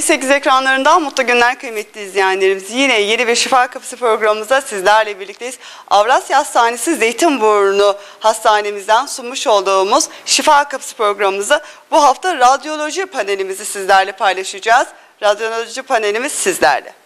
Kanal 58 ekranlarından mutlu günler kıymetli izleyenlerimiz. Yine yeni bir Şifa Kapısı programımızda sizlerle birlikteyiz. Avrasya Hastanesi Zeytinburnu Hastanemizden sunmuş olduğumuz Şifa Kapısı programımızı bu hafta radyoloji panelimizi sizlerle paylaşacağız. Radyoloji panelimiz sizlerle.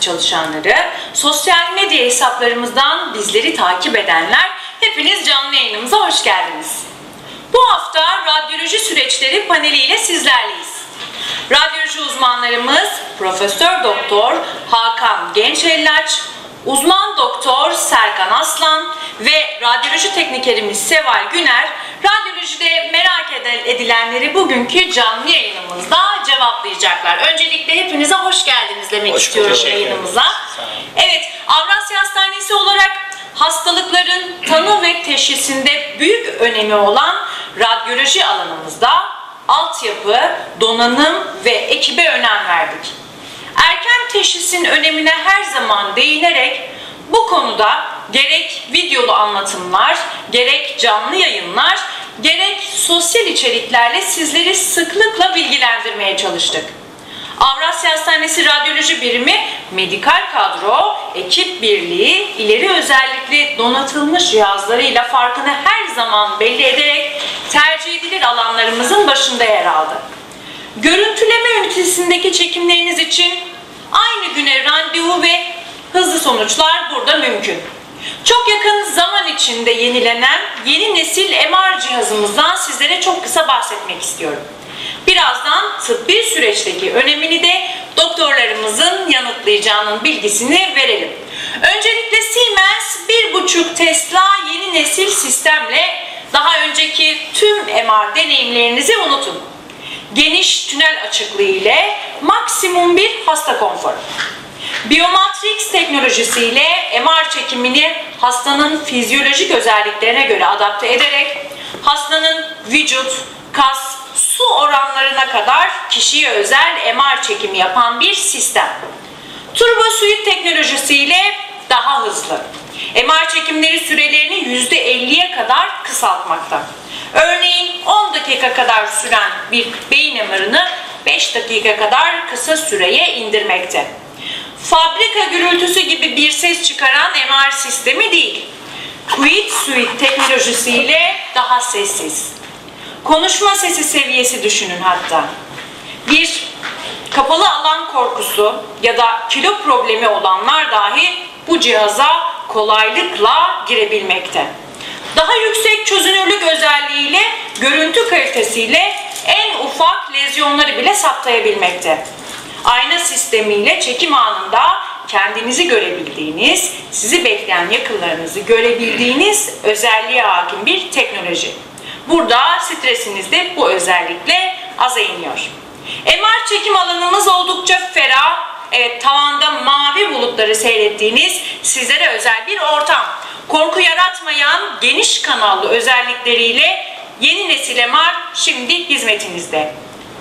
Çalışanları, sosyal medya hesaplarımızdan bizleri takip edenler, hepiniz canlı yayınımıza hoş geldiniz. Bu hafta radyoloji süreçleri paneliyle sizlerleyiz. Radyoloji uzmanlarımız Profesör Doktor Hakan Gençellaç, uzman doktor Serkan Aslan ve radyoloji teknikerimiz Seval Güner radyolojide merak edilenleri bugünkü canlı yayınımızda cevaplayacaklar. Öncelikle hepinize hoş geldiniz demek Hoş istiyorum yayınımıza. Evet, Avrasya Hastanesi olarak hastalıkların tanı ve teşhisinde büyük önemi olan radyoloji alanımızda altyapı, donanım ve ekibe önem verdik. Erken teşhisin önemine her zaman değinerek bu konuda gerek videolu anlatımlar, gerek canlı yayınlar, gerek sosyal içeriklerle sizleri sıklıkla bilgilendirmeye çalıştık. Avrasya Hastanesi Radyoloji Birimi medikal kadro, ekip birliği, ileri özellikli donatılmış cihazlarıyla farkını her zaman belli ederek tercih edilir alanlarımızın başında yer aldı. Görüntüleme ünitesindeki çekimleriniz için aynı güne randevu ve hızlı sonuçlar burada mümkün. Çok yakın zaman içinde yenilenen yeni nesil MR cihazımızdan sizlere çok kısa bahsetmek istiyorum. Birazdan tıbbi süreçteki önemini de doktorlarımızın yanıtlayacağının bilgisini verelim. Öncelikle Siemens 1.5 Tesla yeni nesil sistemle daha önceki tüm MR deneyimlerinizi unutun. Geniş tünel açıklığı ile maksimum bir hasta konforu. Biomatrix teknolojisiyle MR çekimini hastanın fizyolojik özelliklerine göre adapte ederek hastanın vücut, kas, su oranlarına kadar kişiye özel MR çekimi yapan bir sistem. Turbo Suite teknolojisiyle daha hızlı. MR çekimleri sürelerini %50'ye kadar kısaltmakta. Örneğin 10 dakika kadar süren bir beyin MR'ını 5 dakika kadar kısa süreye indirmekte. Fabrika gürültüsü gibi bir ses çıkaran MR sistemi değil. Quiet Suite teknolojisiyle daha sessiz. Konuşma sesi seviyesi düşünün hatta. Bir kapalı alan korkusu ya da kilo problemi olanlar dahi bu cihaza kolaylıkla girebilmekte. Daha yüksek çözünürlük özelliğiyle görüntü kalitesiyle en ufak lezyonları bile saptayabilmekte. Ayna sistemiyle çekim anında kendinizi görebildiğiniz, sizi bekleyen yakınlarınızı görebildiğiniz özelliğe hakim bir teknoloji. Burada stresiniz de bu özellikle aza iniyor. MR çekim alanımız oldukça ferah. Evet tavanda mavi bulutları seyrettiğiniz sizlere özel bir ortam. Korku yaratmayan geniş kanallı özellikleriyle yeni nesil MR şimdi hizmetinizde.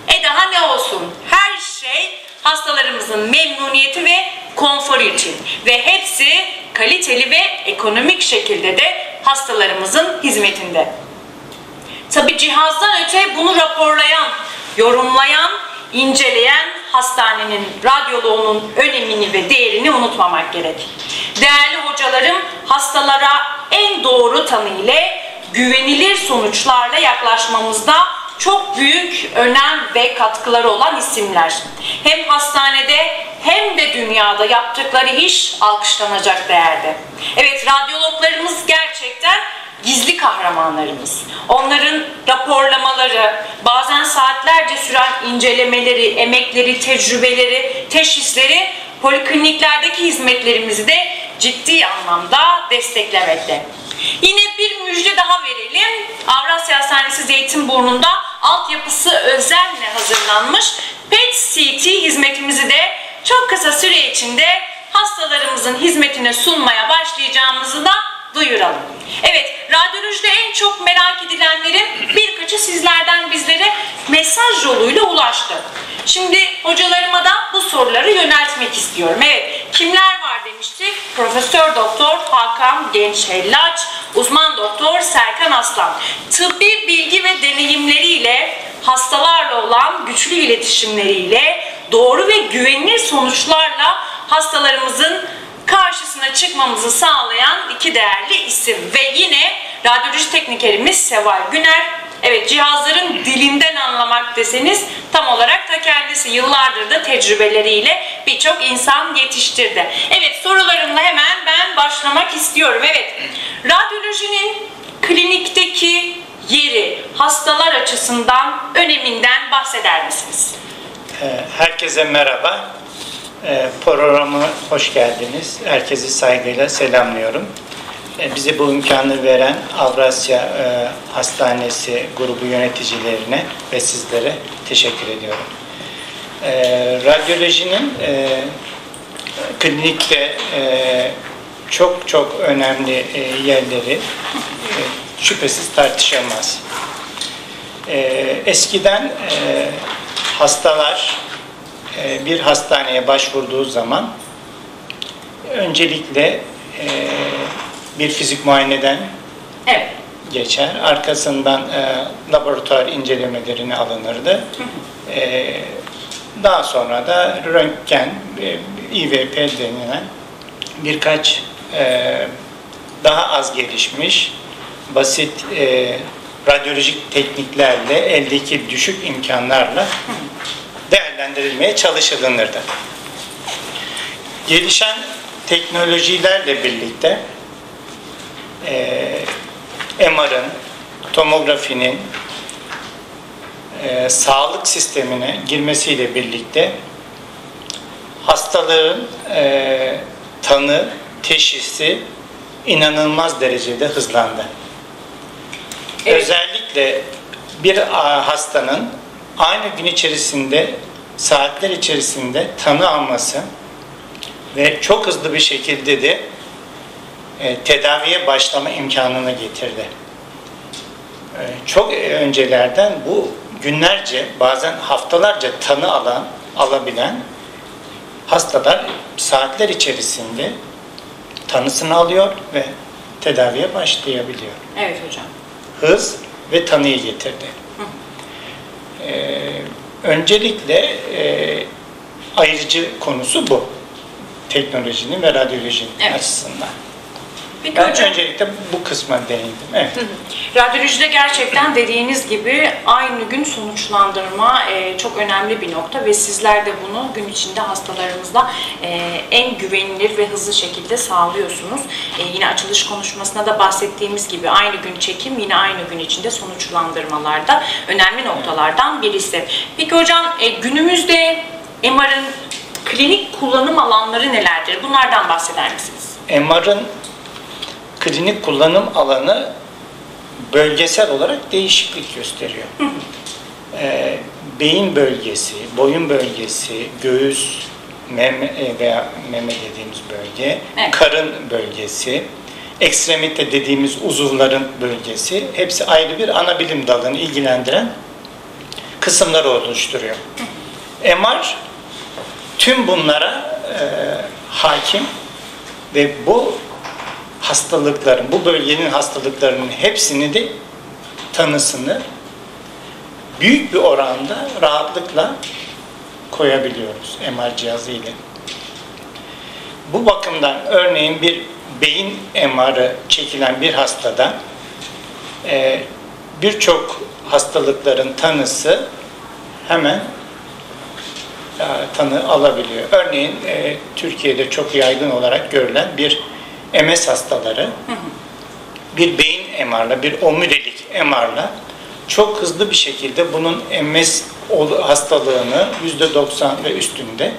E daha ne olsun? Her şey hastalarımızın memnuniyeti ve konforu için ve hepsi kaliteli ve ekonomik şekilde de hastalarımızın hizmetinde. Tabi cihazdan öte bunu raporlayan, yorumlayan, inceleyen hastanenin, radyoloğunun önemini ve değerini unutmamak gerek. Değerli hocalarım hastalara en doğru tanı ile güvenilir sonuçlarla yaklaşmamızda çok büyük önem ve katkıları olan isimler. Hem hastanede hem de dünyada yaptıkları iş alkışlanacak değerde. Evet radyologlarımız gerçekten gizli kahramanlarımız. Onların raporlamaları, bazen saatlerce süren incelemeleri, emekleri, tecrübeleri, teşhisleri polikliniklerdeki hizmetlerimizi de ciddi anlamda desteklemekte. Yine bir müjde daha verelim. Avrasya Hastanesi Zeytinburnu'nda altyapısı özenle hazırlanmış PET-CT hizmetimizi de çok kısa süre içinde hastalarımızın hizmetine sunmaya başlayacağımızı da duyuralım. Evet, radyolojide en çok merak edilenlerin birkaçı sizlerden bizlere mesaj yoluyla ulaştı. Şimdi hocalarıma da bu soruları yöneltmek istiyorum. Evet, kimler demiştik? Profesör Doktor Hakan Gençhellaç, uzman doktor Serkan Aslan. Tıbbi bilgi ve deneyimleriyle hastalarla olan güçlü iletişimleriyle doğru ve güvenilir sonuçlarla hastalarımızın karşısına çıkmamızı sağlayan iki değerli isim ve yine radyoloji teknikerimiz Seval Güner. Evet cihazların dilinden anlamak deseniz tam olarak da kendisi yıllardır da tecrübeleriyle birçok insan yetiştirdi. Evet sorularımla hemen ben başlamak istiyorum. Evet radyolojinin klinikteki yeri hastalar açısından öneminden bahseder misiniz? Herkese merhaba. Ee, Programa hoş geldiniz. Herkesi saygıyla selamlıyorum. Ee, Bize bu imkanı veren Avrasya e, Hastanesi grubu yöneticilerine ve sizlere teşekkür ediyorum. Ee, Radyolojinin e, klinikte e, çok çok önemli e, yerleri e, şüphesiz tartışılmaz. E, Eskiden e, hastalar e, bir hastaneye başvurduğu zaman öncelikle e, bir fizik muayeneden Evet. geçer. Arkasından e, laboratuvar incelemelerini alınırdı. E, daha sonra da röntgen, e, IVP denilen birkaç e, daha az gelişmiş, basit e, radyolojik tekniklerle, eldeki düşük imkanlarla değerlendirilmeye çalışılırdı. Gelişen teknolojilerle birlikte e, MR'ın, tomografinin e, sağlık sistemine girmesiyle birlikte hastaların e, tanı, teşhisi inanılmaz derecede hızlandı. Evet. Özellikle bir hastanın aynı gün içerisinde saatler içerisinde tanı alması ve çok hızlı bir şekilde de e, tedaviye başlama imkanını getirdi. E, çok öncelerden bu günlerce bazen haftalarca tanı alan alabilen hastalar saatler içerisinde tanısını alıyor ve tedaviye başlayabiliyor. Evet hocam. Hız ve tanıyı getirdi. Ee, öncelikle e, ayırıcı konusu bu. Teknolojinin ve radyolojinin Evet. açısından. Peki Ben hocam, öncelikle bu kısma değindim. Evet. radyolojide gerçekten dediğiniz gibi aynı gün sonuçlandırma e, çok önemli bir nokta ve sizler de bunu gün içinde hastalarımızla e, en güvenilir ve hızlı şekilde sağlıyorsunuz. E, yine açılış konuşmasında da bahsettiğimiz gibi aynı gün çekim yine aynı gün içinde sonuçlandırmalarda önemli noktalardan birisi. Peki hocam e, günümüzde MR'ın klinik kullanım alanları nelerdir? Bunlardan bahseder misiniz? MR'ın klinik kullanım alanı bölgesel olarak değişiklik gösteriyor. Ee, beyin bölgesi, boyun bölgesi, göğüs, meme e, veya meme dediğimiz bölge, Evet. karın bölgesi, ekstremite dediğimiz uzuvların bölgesi hepsi ayrı bir ana bilim dalını ilgilendiren kısımları oluşturuyor. MR tüm bunlara e, hakim ve bu hastalıkların, bu bölgenin hastalıklarının hepsini de tanısını büyük bir oranda rahatlıkla koyabiliyoruz MR cihazı ile. Bu bakımdan örneğin bir beyin MR'ı çekilen bir hastada e, birçok hastalıkların tanısı hemen e, tanı alabiliyor. Örneğin e, Türkiye'de çok yaygın olarak görülen bir MS hastaları bir beyin MR'la, bir omurilik MR'la çok hızlı bir şekilde bunun MS hastalığını %90 ve üstünde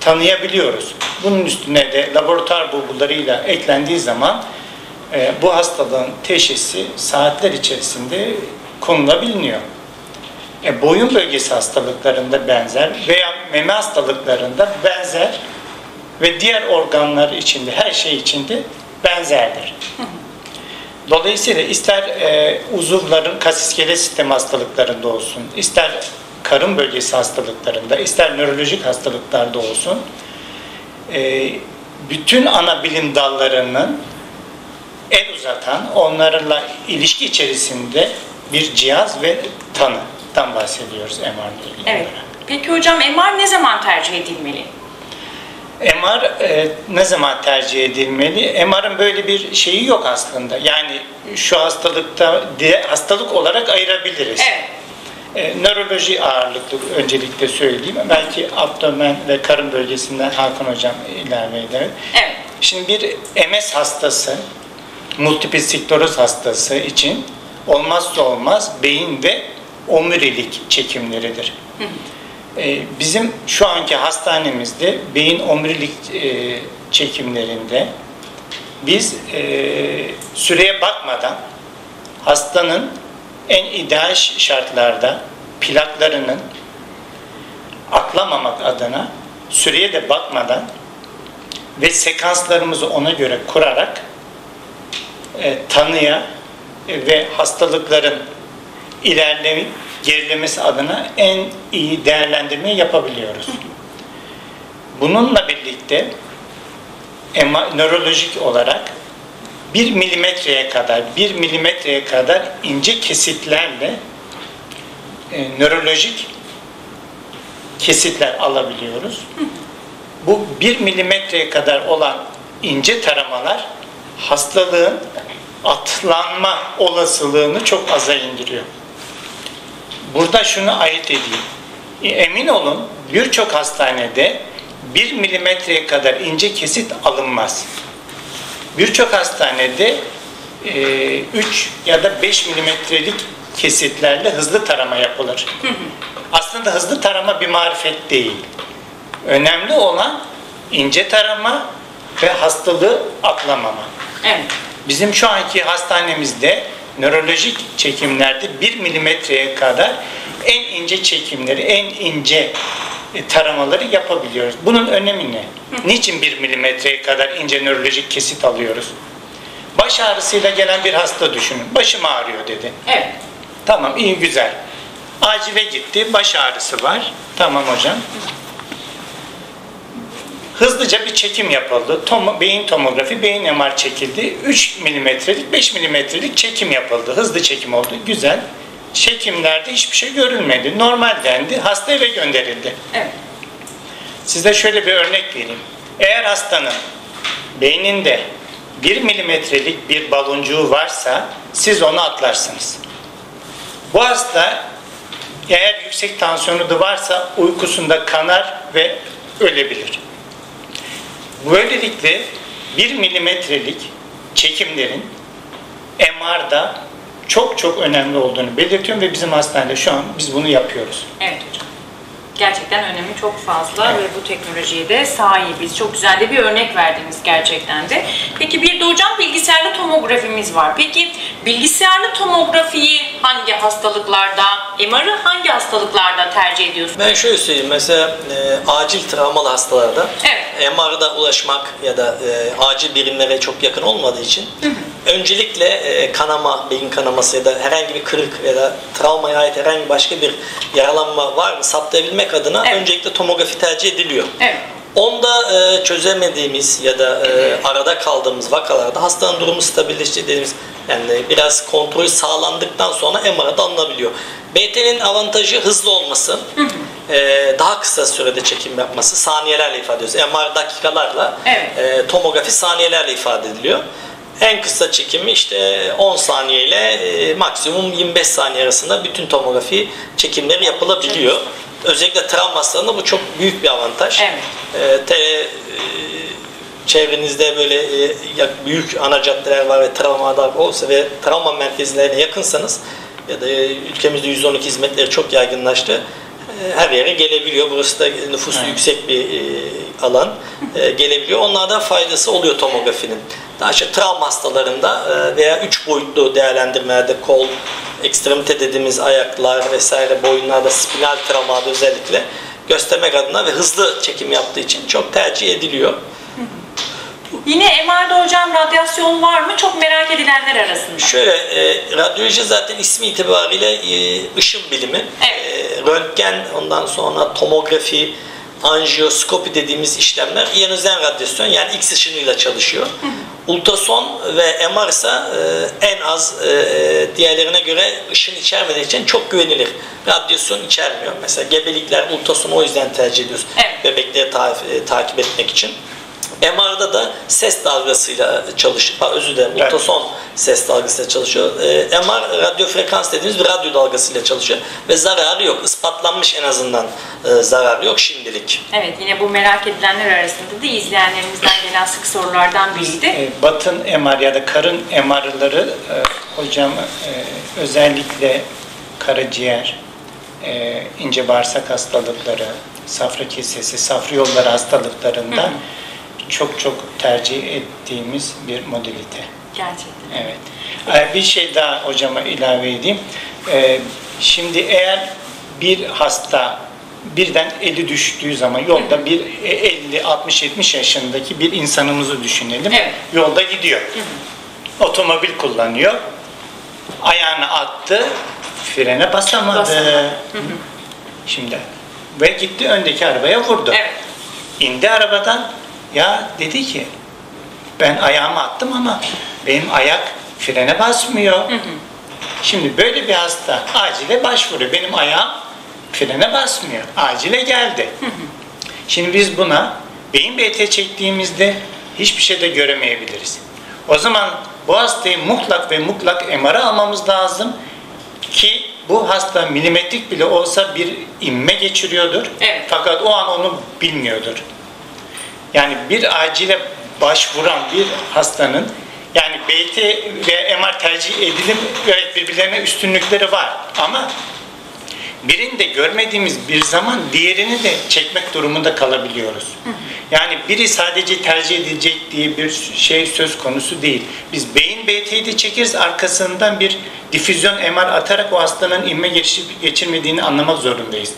tanıyabiliyoruz. Bunun üstüne de laboratuvar bulgularıyla eklendiği zaman e, bu hastalığın teşhisi saatler içerisinde konulabiliyor. E, boyun bölgesi hastalıklarında benzer veya meme hastalıklarında benzer ve diğer organlar içinde her şey içinde benzerdir. Dolayısıyla ister e, uzuvların kas iskelet sistemi hastalıklarında olsun, ister karın bölgesi hastalıklarında, ister nörolojik hastalıklarda olsun, e, bütün ana bilim dallarının el uzatan, onlarla ilişki içerisinde bir cihaz ve tanıdan bahsediyoruz MR ile Evet. olarak. Peki hocam MR ne zaman tercih edilmeli? MR e, ne zaman tercih edilmeli? MR'ın böyle bir şeyi yok aslında. Yani şu hastalıkta diye hastalık olarak ayırabiliriz. Evet. E, nöroloji ağırlıklı öncelikle söyleyeyim. Belki abdomen ve karın bölgesinden Hakan Hocam ilave eder. Evet. Şimdi bir MS hastası, multiple skleroz hastası için olmazsa olmaz beyin ve omurilik çekimleridir. Ee, Bizim şu anki hastanemizde beyin omurilik e, çekimlerinde biz e, süreye bakmadan hastanın en ideal şartlarda plaklarının atlamamak adına süreye de bakmadan ve sekanslarımızı ona göre kurarak e, tanıya ve hastalıkların ilerleme gerilemesi adına en iyi değerlendirmeyi yapabiliyoruz. Bununla birlikte nörolojik olarak 1 milimetreye kadar 1 milimetreye kadar ince kesitlerle e, nörolojik kesitler alabiliyoruz. Bu 1 milimetreye kadar olan ince taramalar hastalığın atlanma olasılığını çok aza indiriyor. Burada şunu ayırt edeyim. E, Emin olun birçok hastanede 1 milimetreye kadar ince kesit alınmaz. Birçok hastanede 3 ya da 5 milimetrelik kesitlerle hızlı tarama yapılır. Aslında hızlı tarama bir marifet değil. Önemli olan ince tarama ve hastalığı atlamama. Evet. Bizim şu anki hastanemizde nörolojik çekimlerde 1 milimetreye kadar en ince çekimleri, en ince e, taramaları yapabiliyoruz. Bunun önemi ne? Niçin 1 milimetreye kadar ince nörolojik kesit alıyoruz? Baş ağrısıyla gelen bir hasta düşünün. Başım ağrıyor dedi. Evet. Tamam iyi güzel. Acile gitti. Baş ağrısı var. Tamam hocam. Hızlıca bir çekim yapıldı. Tom, beyin tomografi, beyin MR çekildi. 3 milimetrelik, 5 milimetrelik çekim yapıldı. Hızlı çekim oldu. Güzel. çekimlerde hiçbir şey görülmedi. Normal dendi. Hasta eve gönderildi. Evet. Size şöyle bir örnek vereyim. Eğer hastanın beyninde 1 milimetrelik bir baloncuğu varsa siz onu atlarsınız. Bu hasta eğer yüksek tansiyonu da varsa uykusunda kanar ve ölebilir. Böylelikle 1 milimetrelik çekimlerin MR'da çok çok önemli olduğunu belirtiyorum ve bizim hastanede şu an biz bunu yapıyoruz. Evet hocam. Gerçekten önemi çok fazla ve bu teknolojiye de sahibiz. Çok güzel de bir örnek verdiniz gerçekten de. Peki bir de hocam bilgisayarlı tomografimiz var. Peki bilgisayarlı tomografiyi hangi hastalıklarda, MR'ı hangi hastalıklarda tercih ediyorsunuz? Ben şöyle söyleyeyim mesela e, acil travmalı hastalarda Evet. MR'da ulaşmak ya da e, acil birimlere çok yakın olmadığı için öncelikle e, kanama, beyin kanaması ya da herhangi bir kırık ya da travmaya ait herhangi başka bir yaralanma var mı saptayabilmek adına Evet. öncelikle tomografi tercih ediliyor. Evet. Onda e, çözemediğimiz ya da e, arada kaldığımız vakalarda hastanın durumu stabilleşti dediğimiz yani biraz kontrol sağlandıktan sonra MR'da alınabiliyor. BT'nin avantajı hızlı olması, e, daha kısa sürede çekim yapması, saniyelerle ifade ediyoruz. MR dakikalarla, Evet. e, tomografi saniyelerle ifade ediliyor. En kısa çekimi işte 10 saniye ile e, maksimum 25 saniye arasında bütün tomografi çekimleri yapılabiliyor. Özellikle travma hastalarında bu çok büyük bir avantaj. Evet. E, te- çevrenizde böyle e, büyük ana caddeler var ve travmalar olsa ve travma merkezlerine yakınsanız ya da e, ülkemizde 112 hizmetleri çok yaygınlaştı. E, Her yere gelebiliyor. Burası da nüfusu Evet. yüksek bir e, alan. E, gelebiliyor. Onlardan faydası oluyor tomografinin. Daha çok travma hastalarında e, veya üç boyutlu değerlendirmelerde kol, ekstremite dediğimiz ayaklar vesaire boyunlarda spinal travmada özellikle göstermek adına ve hızlı çekim yaptığı için çok tercih ediliyor. Yine MR'da hocam radyasyon var mı? Çok merak edilenler arasında. Şöyle, e, radyoloji zaten ismi itibariyle e, ışın bilimi. Evet. E, röntgen, ondan sonra tomografi, anjiyoskopi dediğimiz işlemler iyonizen radyasyon yani X ışınıyla çalışıyor. Ultrason ve MR ise e, en az e, diğerlerine göre ışın içermediği için çok güvenilir. Radyasyon içermiyor. Mesela gebelikler ultrasonu o yüzden tercih ediyoruz. Evet. Bebekleri ta- e, takip etmek için. MR'da da ses dalgasıyla çalışıyor. Özür dilerim. Evet. Ultrason ses dalgasıyla çalışıyor. Ee, MR radyo frekans dediğimiz bir radyo dalgasıyla çalışıyor. Ve zararı yok. Ispatlanmış en azından e, zararı yok şimdilik. Evet yine bu merak edilenler arasında da izleyenlerimizden gelen sık sorulardan biriydi. E, Batın MR ya da karın MR'ları e, hocam e, özellikle karaciğer, e, ince bağırsak hastalıkları, safra kesesi, safra yolları hastalıklarında çok çok tercih ettiğimiz bir modalite. Gerçekten. Evet. Ee, Bir şey daha hocama ilave edeyim. Ee, Şimdi eğer bir hasta birden eli düştüğü zaman yolda bir 50, 60, 70 yaşındaki bir insanımızı düşünelim. Evet. Yolda gidiyor. Otomobil kullanıyor. Ayağını attı, frene basamadı. Basamadı. Şimdi ve gitti öndeki arabaya vurdu. Evet. İndi arabadan ya dedi ki ben ayağımı attım ama benim ayak frene basmıyor. Şimdi böyle bir hasta acile başvuruyor. Benim ayağım frene basmıyor. Acile geldi. Şimdi biz buna beyin BT çektiğimizde hiçbir şey de göremeyebiliriz. O zaman bu hastayı mutlak ve mutlak MR almamız lazım ki bu hasta milimetrik bile olsa bir inme geçiriyordur. Evet. Fakat o an onu bilmiyordur. Yani bir acile başvuran bir hastanın yani BT ve MR tercih edilim evet birbirlerine üstünlükleri var ama birinde görmediğimiz bir zaman diğerini de çekmek durumunda kalabiliyoruz. Yani biri sadece tercih edilecek diye bir şey söz konusu değil. Biz beyin BT'yi de çekeriz arkasından bir difüzyon MR atarak o hastanın inme geçip geçirmediğini anlamak zorundayız.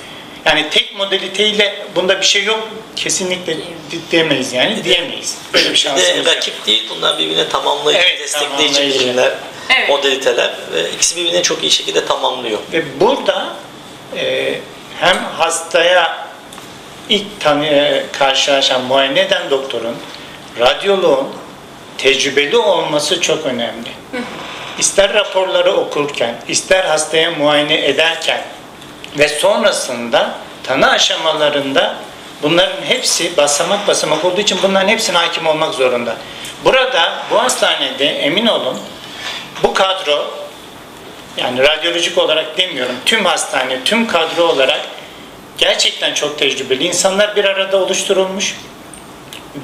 Yani tek modaliteyle bunda bir şey yok kesinlikle di- diyemeyiz yani diyemeyiz. Böyle bir de şansımız yok. rakip değil bunlar birbirine tamamlayıcı, Evet, destekleyici tamamlayıcı. birimler, Evet. modaliteler ve ikisi birbirini çok iyi şekilde tamamlıyor. Ve burada e, hem hastaya ilk tanı, e, karşılaşan muayene eden doktorun, radyoloğun tecrübeli olması çok önemli. ister raporları okurken, ister hastaya muayene ederken ve sonrasında tanı aşamalarında bunların hepsi basamak basamak olduğu için bunların hepsine hakim olmak zorunda. Burada bu hastanede emin olun bu kadro yani radyolojik olarak demiyorum tüm hastane, tüm kadro olarak gerçekten çok tecrübeli insanlar bir arada oluşturulmuş.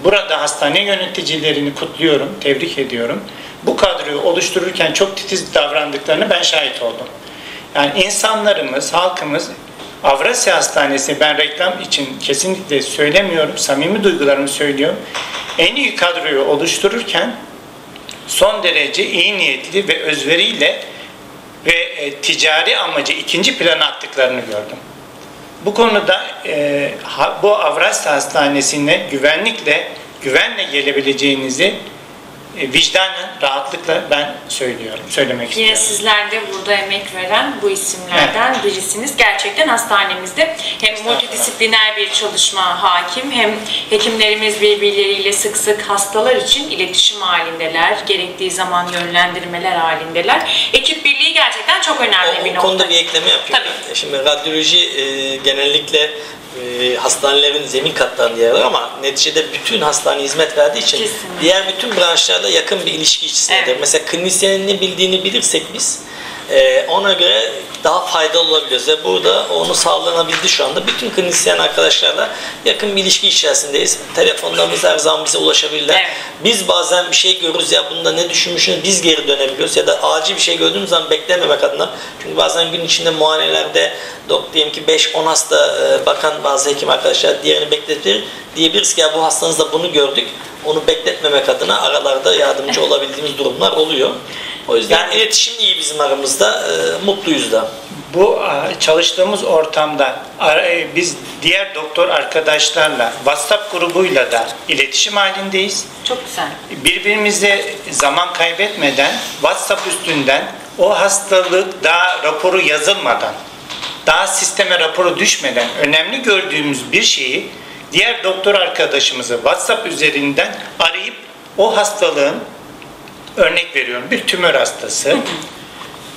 Burada hastane yöneticilerini kutluyorum, tebrik ediyorum. Bu kadroyu oluştururken çok titiz davrandıklarını ben şahit oldum. Yani insanlarımız, halkımız Avrasya Hastanesi ben reklam için kesinlikle söylemiyorum, samimi duygularımı söylüyorum. En iyi kadroyu oluştururken son derece iyi niyetli ve özveriyle ve e, ticari amacı ikinci plana attıklarını gördüm. Bu konuda e, bu Avrasya Hastanesi'ne güvenlikle, güvenle gelebileceğinizi vicdanen, rahatlıkla ben söylüyorum, söylemek Yine istiyorum. sizler de burada emek veren bu isimlerden birisiniz. Gerçekten hastanemizde hem multidisipliner bir çalışma hakim hem hekimlerimiz birbirleriyle sık sık hastalar için iletişim halindeler. Gerektiği zaman yönlendirmeler halindeler. Ekip birliği gerçekten çok önemli O, bir o nokta. konuda bir ekleme yapayım. Tabii. Şimdi radyoloji e, genellikle e, hastanelerin zemin katlarında yer alır ama neticede bütün hastane hizmet verdiği için Kesinlikle. diğer bütün branşlarla yakın bir ilişki içindedir. Evet. Mesela klinisyenin ne bildiğini bilirsek biz e, ona göre daha faydalı olabiliyoruz ve burada onu sağlanabildi şu anda. Bütün klinisyen arkadaşlarla yakın bir ilişki içerisindeyiz. Telefonlarımız her zaman bize ulaşabilirler. Evet. Biz bazen bir şey görürüz ya bunda ne düşünmüşsünüz biz geri dönebiliyoruz ya da acil bir şey gördüğümüz zaman beklememek adına. Çünkü bazen gün içinde muayenelerde dok diyelim ki 5-10 hasta e, bakan bazı hekim arkadaşlar diğerini bekletir. Diyebiliriz ki ya bu hastanızda bunu gördük. Onu bekletmemek adına aralarda yardımcı olabildiğimiz durumlar oluyor. O yüzden Yani- iletişim iyi bizim aramızda. e, mutluyuz da. Bu a, çalıştığımız ortamda e, biz diğer doktor arkadaşlarla WhatsApp grubuyla da iletişim halindeyiz. Çok güzel. birbirimize zaman kaybetmeden WhatsApp üstünden o hastalık daha raporu yazılmadan, daha sisteme raporu düşmeden önemli gördüğümüz bir şeyi diğer doktor arkadaşımızı WhatsApp üzerinden arayıp o hastalığın örnek veriyorum bir tümör hastası.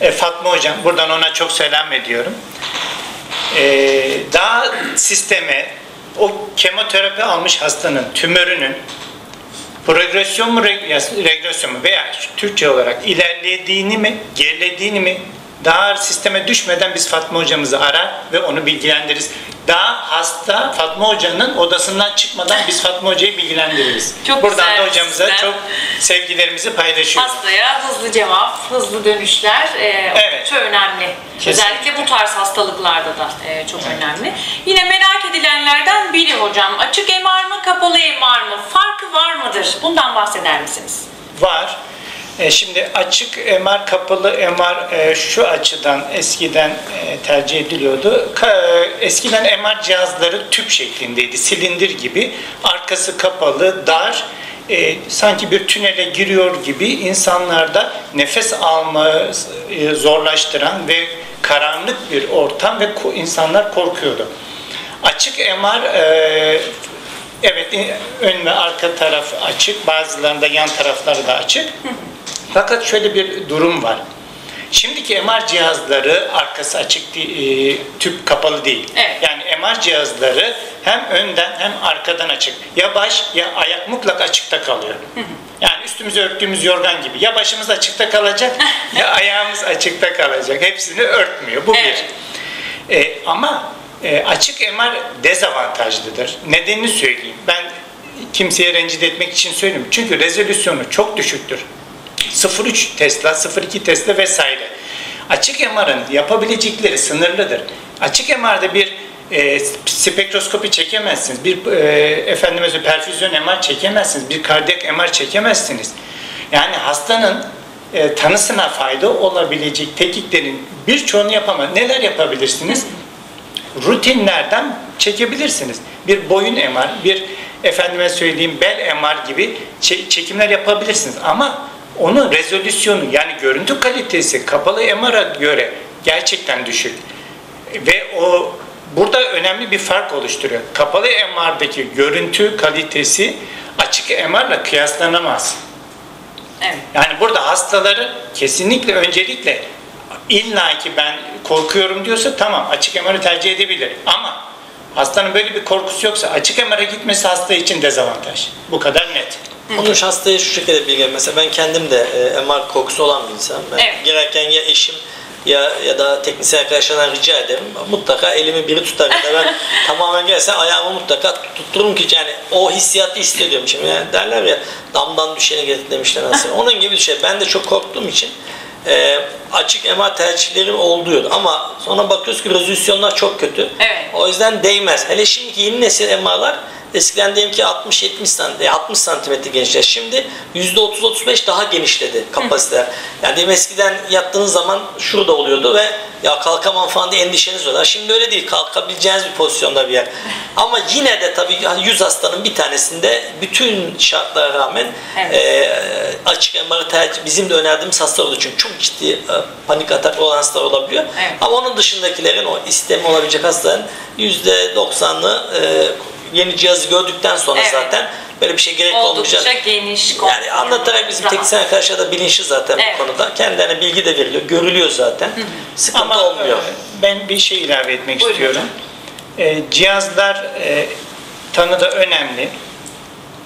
E, Fatma hocam buradan ona çok selam ediyorum. E, daha sisteme o kemoterapi almış hastanın tümörünün progresyon mu reg- regresyon mu veya Türkçe olarak ilerlediğini mi gerilediğini mi daha sisteme düşmeden biz Fatma hocamızı arar ve onu bilgilendiririz. Daha hasta Fatma hocanın odasından çıkmadan biz Fatma hocayı bilgilendiririz. Çok Buradan güzel da hocamıza sizden. çok sevgilerimizi paylaşıyoruz. Hastaya hızlı cevap, hızlı dönüşler e, Evet. çok önemli. Kesinlikle. Özellikle bu tarz hastalıklarda da e, çok önemli. Yine merak edilenlerden biri hocam. Açık MR mı, kapalı MR mı? Farkı var mıdır? Bundan bahseder misiniz? var. E, Şimdi açık MR, kapalı MR e, şu açıdan eskiden e, tercih ediliyordu. Eskiden MR cihazları tüp şeklindeydi, silindir gibi. Arkası kapalı, dar, sanki bir tünele giriyor gibi insanlarda nefes alma e, zorlaştıran ve karanlık bir ortam ve insanlar korkuyordu. Açık MR Evet, ön ve arka taraf açık, bazılarında yan tarafları da açık. Fakat şöyle bir durum var. Şimdiki MR cihazları arkası açık, değil, tüp kapalı değil. Evet. Yani MR cihazları hem önden hem arkadan açık. Ya baş ya ayak mutlak açıkta kalıyor. Yani üstümüze örttüğümüz yorgan gibi. Ya başımız açıkta kalacak ya ayağımız açıkta kalacak. Hepsini örtmüyor. Bu Evet. bir. E, ama e, açık MR dezavantajlıdır. Nedenini söyleyeyim. Ben kimseye rencide etmek için söylemiyorum. Çünkü rezolüsyonu çok düşüktür. 0.3 Tesla, 0.2 Tesla vesaire. Açık MR'ın yapabilecekleri sınırlıdır. Açık MR'da bir e, spektroskopi çekemezsiniz. Bir e, efendime perfüzyon MR çekemezsiniz. Bir kardiyak MR çekemezsiniz. Yani hastanın e, tanısına fayda olabilecek tetkiklerin birçoğunu yapamaz. Neler yapabilirsiniz? rutinlerden çekebilirsiniz. Bir boyun MR, bir efendime söyleyeyim bel MR gibi çe- çekimler yapabilirsiniz. Ama onun rezolüsyonu yani görüntü kalitesi kapalı MR'a göre gerçekten düşük. Ve o burada önemli bir fark oluşturuyor. Kapalı MR'daki görüntü kalitesi açık MR'la kıyaslanamaz. Evet. Yani burada hastaları kesinlikle öncelikle illa ki ben korkuyorum diyorsa tamam açık MR'ı tercih edebilir. Ama hastanın böyle bir korkusu yoksa açık MR'a gitmesi hasta için dezavantaj. Bu kadar net. Onun hastaya şu şekilde bilgi mesela ben kendim de e, MR korkusu olan bir insanım. Ben Evet. girerken ya eşim ya ya da teknisyen arkadaşlardan rica ederim. Mutlaka elimi biri tutar ya da ben tamamen gelse ayağımı mutlaka tuttururum ki yani o hissiyatı hissediyorum şimdi. Yani derler ya damdan düşeni getir demişler nasıl. Onun gibi bir şey. Ben de çok korktuğum için e, açık MR tercihlerim oluyordu ama sonra bakıyoruz ki rezolüsyonlar çok kötü. Evet. O yüzden değmez. Hele şimdiki yeni nesil MR'lar eskiden diyelim ki 60-70 santim, 60 santimetre genişler. Şimdi %30-35 daha genişledi kapasiteler. Yani diyelim eskiden yattığınız zaman şurada oluyordu ve ya kalkamam falan diye endişeniz var. Şimdi öyle değil. Kalkabileceğiniz bir pozisyonda bir yer. Ama yine de tabii 100 hastanın bir tanesinde bütün şartlara rağmen Evet. e, açık MR'ı tercih bizim de önerdiğimiz hastalar oluyor. Çünkü çok ciddi e, panik atak olan hastalar olabiliyor. Evet. Ama onun dışındakilerin o istemi olabilecek hastaların %90'ı e, yeni cihazı gördükten sonra Evet. zaten böyle bir şey gerek Oldukça olmayacak. geniş. Yani anlatarak bizim rahat. teknisyen arkadaşlar da bilinçli zaten Evet. bu konuda. Kendilerine bilgi de veriliyor, görülüyor zaten. Sıkıntı Ama olmuyor. e, ben bir şey ilave etmek Buyurun istiyorum. E, cihazlar e, tanıda önemli.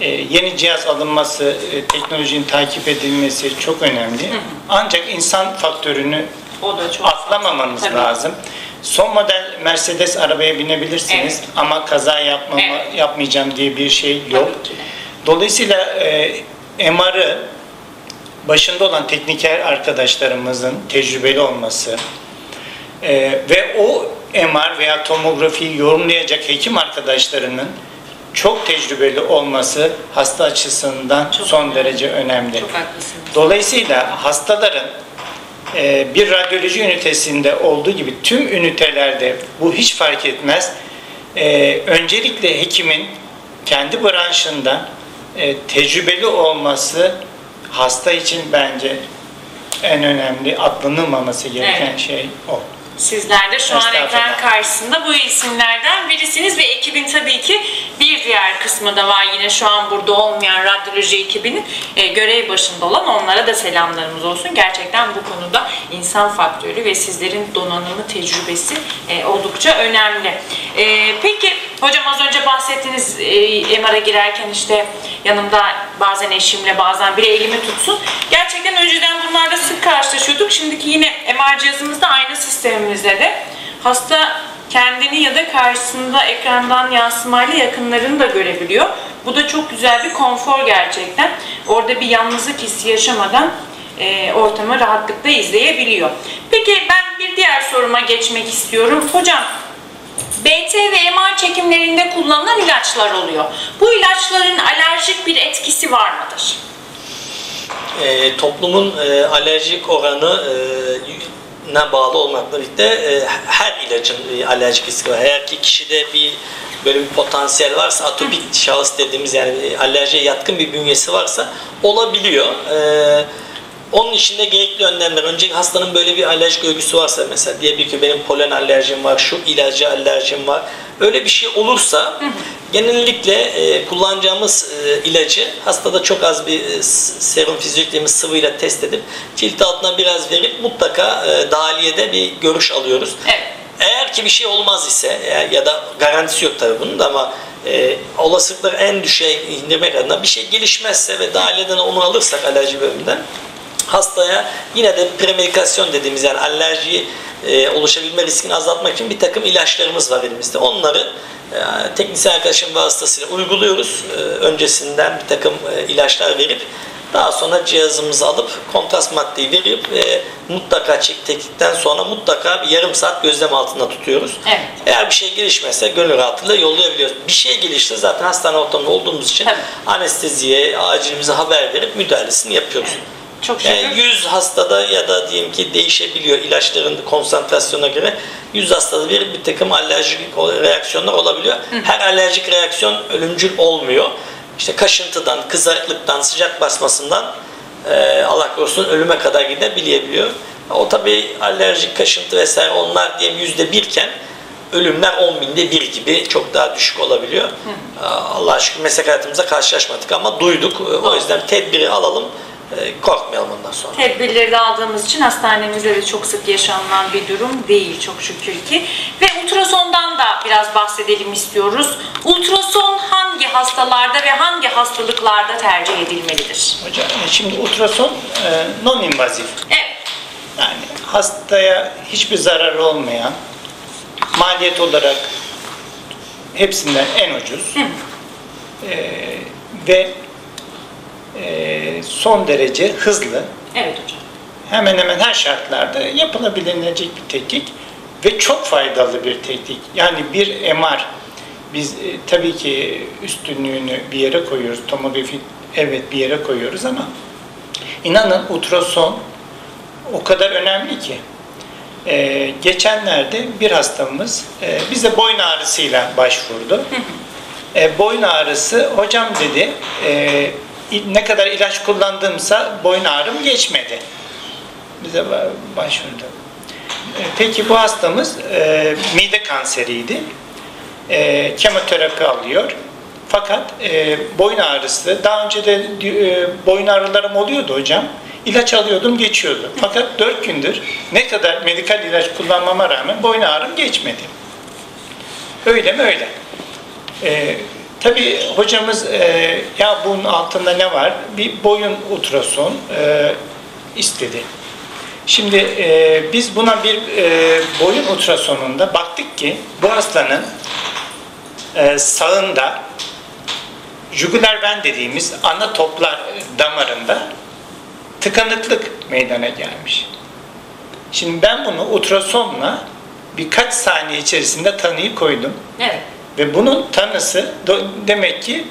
E, yeni cihaz alınması, e, teknolojinin takip edilmesi çok önemli. Ancak insan faktörünü O da çok atlamamamız Tabii. lazım. Son model Mercedes arabaya binebilirsiniz Evet. ama kaza yapmama, Evet. yapmayacağım diye bir şey yok. Dolayısıyla e, MR'ı başında olan tekniker arkadaşlarımızın tecrübeli olması e, ve o MR veya tomografiyi yorumlayacak hekim arkadaşlarının çok tecrübeli olması hasta açısından Çok son önemli. derece önemli. Çok. Dolayısıyla hastaların e, bir radyoloji ünitesinde olduğu gibi tüm ünitelerde bu hiç fark etmez. E, öncelikle hekimin kendi branşında e, tecrübeli olması hasta için bence en önemli atlanılmaması gereken Evet. şey o. Sizler de şu an ekran karşısında bu isimlerden birisiniz ve ekibin tabii ki bir diğer kısmı da var yine şu an burada olmayan radyoloji ekibinin e, görev başında olan onlara da selamlarımız olsun. Gerçekten bu konuda insan faktörü ve sizlerin donanımı, tecrübesi e, oldukça önemli. E, peki hocam az önce bahsettiniz e, MR'a girerken işte yanımda bazen eşimle bazen biri elimi tutsun. Gerçekten önceden bunlarla sık karşılaşıyorduk. Şimdiki yine MR cihazımızda aynı sistemimizde de hasta kendini ya da karşısında ekrandan yansımayla yakınlarını da görebiliyor. Bu da çok güzel bir konfor gerçekten. Orada bir yalnızlık hissi yaşamadan e, ortamı rahatlıkla izleyebiliyor. Peki ben bir diğer soruma geçmek istiyorum. Hocam BT ve MR çekimlerinde kullanılan ilaçlar oluyor. Bu ilaçların alerjik bir etkisi var mıdır? e, toplumun e, alerjik oranı e, ne bağlı olmakla birlikte e, her ilacın e, alerjik riski var. Eğer ki kişide bir böyle bir potansiyel varsa atopik şahıs dediğimiz yani e, alerjiye yatkın bir bünyesi varsa olabiliyor. E, onun için de gerekli önlemler. Önceki hastanın böyle bir alerjik öyküsü varsa mesela diyebilir ki benim polen alerjim var, şu ilaca alerjim var. Öyle bir şey olursa genellikle e, kullanacağımız e, ilacı hastada çok az bir e, serum fizyolojik dediğimiz sıvıyla test edip cilt altına biraz verip mutlaka e, dahiliyede bir görüş alıyoruz. Evet. Eğer ki bir şey olmaz ise eğer- ya da garantisi yok tabii bunun da ama e, olasılıkları en düşüğe indirmek adına bir şey gelişmezse ve dahiliyeden onu alırsak alerji bölümünden hastaya yine de premedikasyon dediğimiz yani alerjiyi e, oluşabilme riskini azaltmak için bir takım ilaçlarımız var elimizde. Onları e, teknisyen arkadaşım vasıtasıyla uyguluyoruz. E, öncesinden bir takım e, ilaçlar verip daha sonra cihazımızı alıp kontrast maddeyi verip e, mutlaka çektikten sonra mutlaka bir yarım saat gözlem altında tutuyoruz. Evet. Eğer bir şey gelişmezse gönül rahatlığıyla yollayabiliyoruz. Bir şey gelişti zaten hastane ortamında olduğumuz için Tabii. anesteziye, acilimize haber verip müdahalesini yapıyoruz. Çok şükür. Yani 100 hastada ya da diyelim ki değişebiliyor ilaçların konsantrasyona göre 100 hastada bir bir takım alerjik reaksiyonlar olabiliyor. Her alerjik reaksiyon ölümcül olmuyor. İşte kaşıntıdan, kızarıklıktan, sıcak basmasından e, Allah korusun ölüme kadar gidebiliyor. O tabi alerjik kaşıntı vesaire onlar diyelim yüzde birken ölümler 10 binde bir gibi çok daha düşük olabiliyor. Allah şükür meslek hayatımızda karşılaşmadık ama duyduk. O yüzden tedbiri alalım. E, korkmayalım ondan sonra. Tedbirleri de aldığımız için hastanemizde de çok sık yaşanılan bir durum değil çok şükür ki. Ve ultrasondan da biraz bahsedelim istiyoruz. Ultrason hangi hastalarda ve hangi hastalıklarda tercih edilmelidir? Hocam e, şimdi ultrason e, non-invazif. Evet. Yani hastaya hiçbir zararı olmayan, maliyet olarak hepsinden en ucuz e, ve e, son derece hızlı, Evet hocam. hemen hemen her şartlarda yapılabilecek bir teknik ve çok faydalı bir teknik. Yani bir MR, biz e, tabii ki üstünlüğünü bir yere koyuyoruz, tomografi evet bir yere koyuyoruz ama inanın ultrason o kadar önemli ki. Ee, geçenlerde bir hastamız e, bize boyun ağrısıyla başvurdu. E, boyun ağrısı, hocam dedi, e, ne kadar ilaç kullandımsa boyun ağrım geçmedi. Bize ba- başvurdu. E, peki bu hastamız e, mide kanseriydi. E, kemoterapi alıyor. Fakat e, boyun ağrısı, daha önce de e, boyun ağrılarım oluyordu hocam. İlaç alıyordum geçiyordu. Fakat 4 gündür ne kadar medikal ilaç kullanmama rağmen boyun ağrım geçmedi. Öyle mi öyle. Ee, tabii hocamız e, ya bunun altında ne var? Bir boyun ultrason e, istedi. Şimdi e, biz buna bir e, boyun ultrasonunda baktık ki bu hastanın e, sağında jugular ven dediğimiz ana toplar damarında tıkanıklık meydana gelmiş. Şimdi ben bunu ultrasonla birkaç saniye içerisinde tanıyı koydum. Evet. Ve bunun tanısı demek ki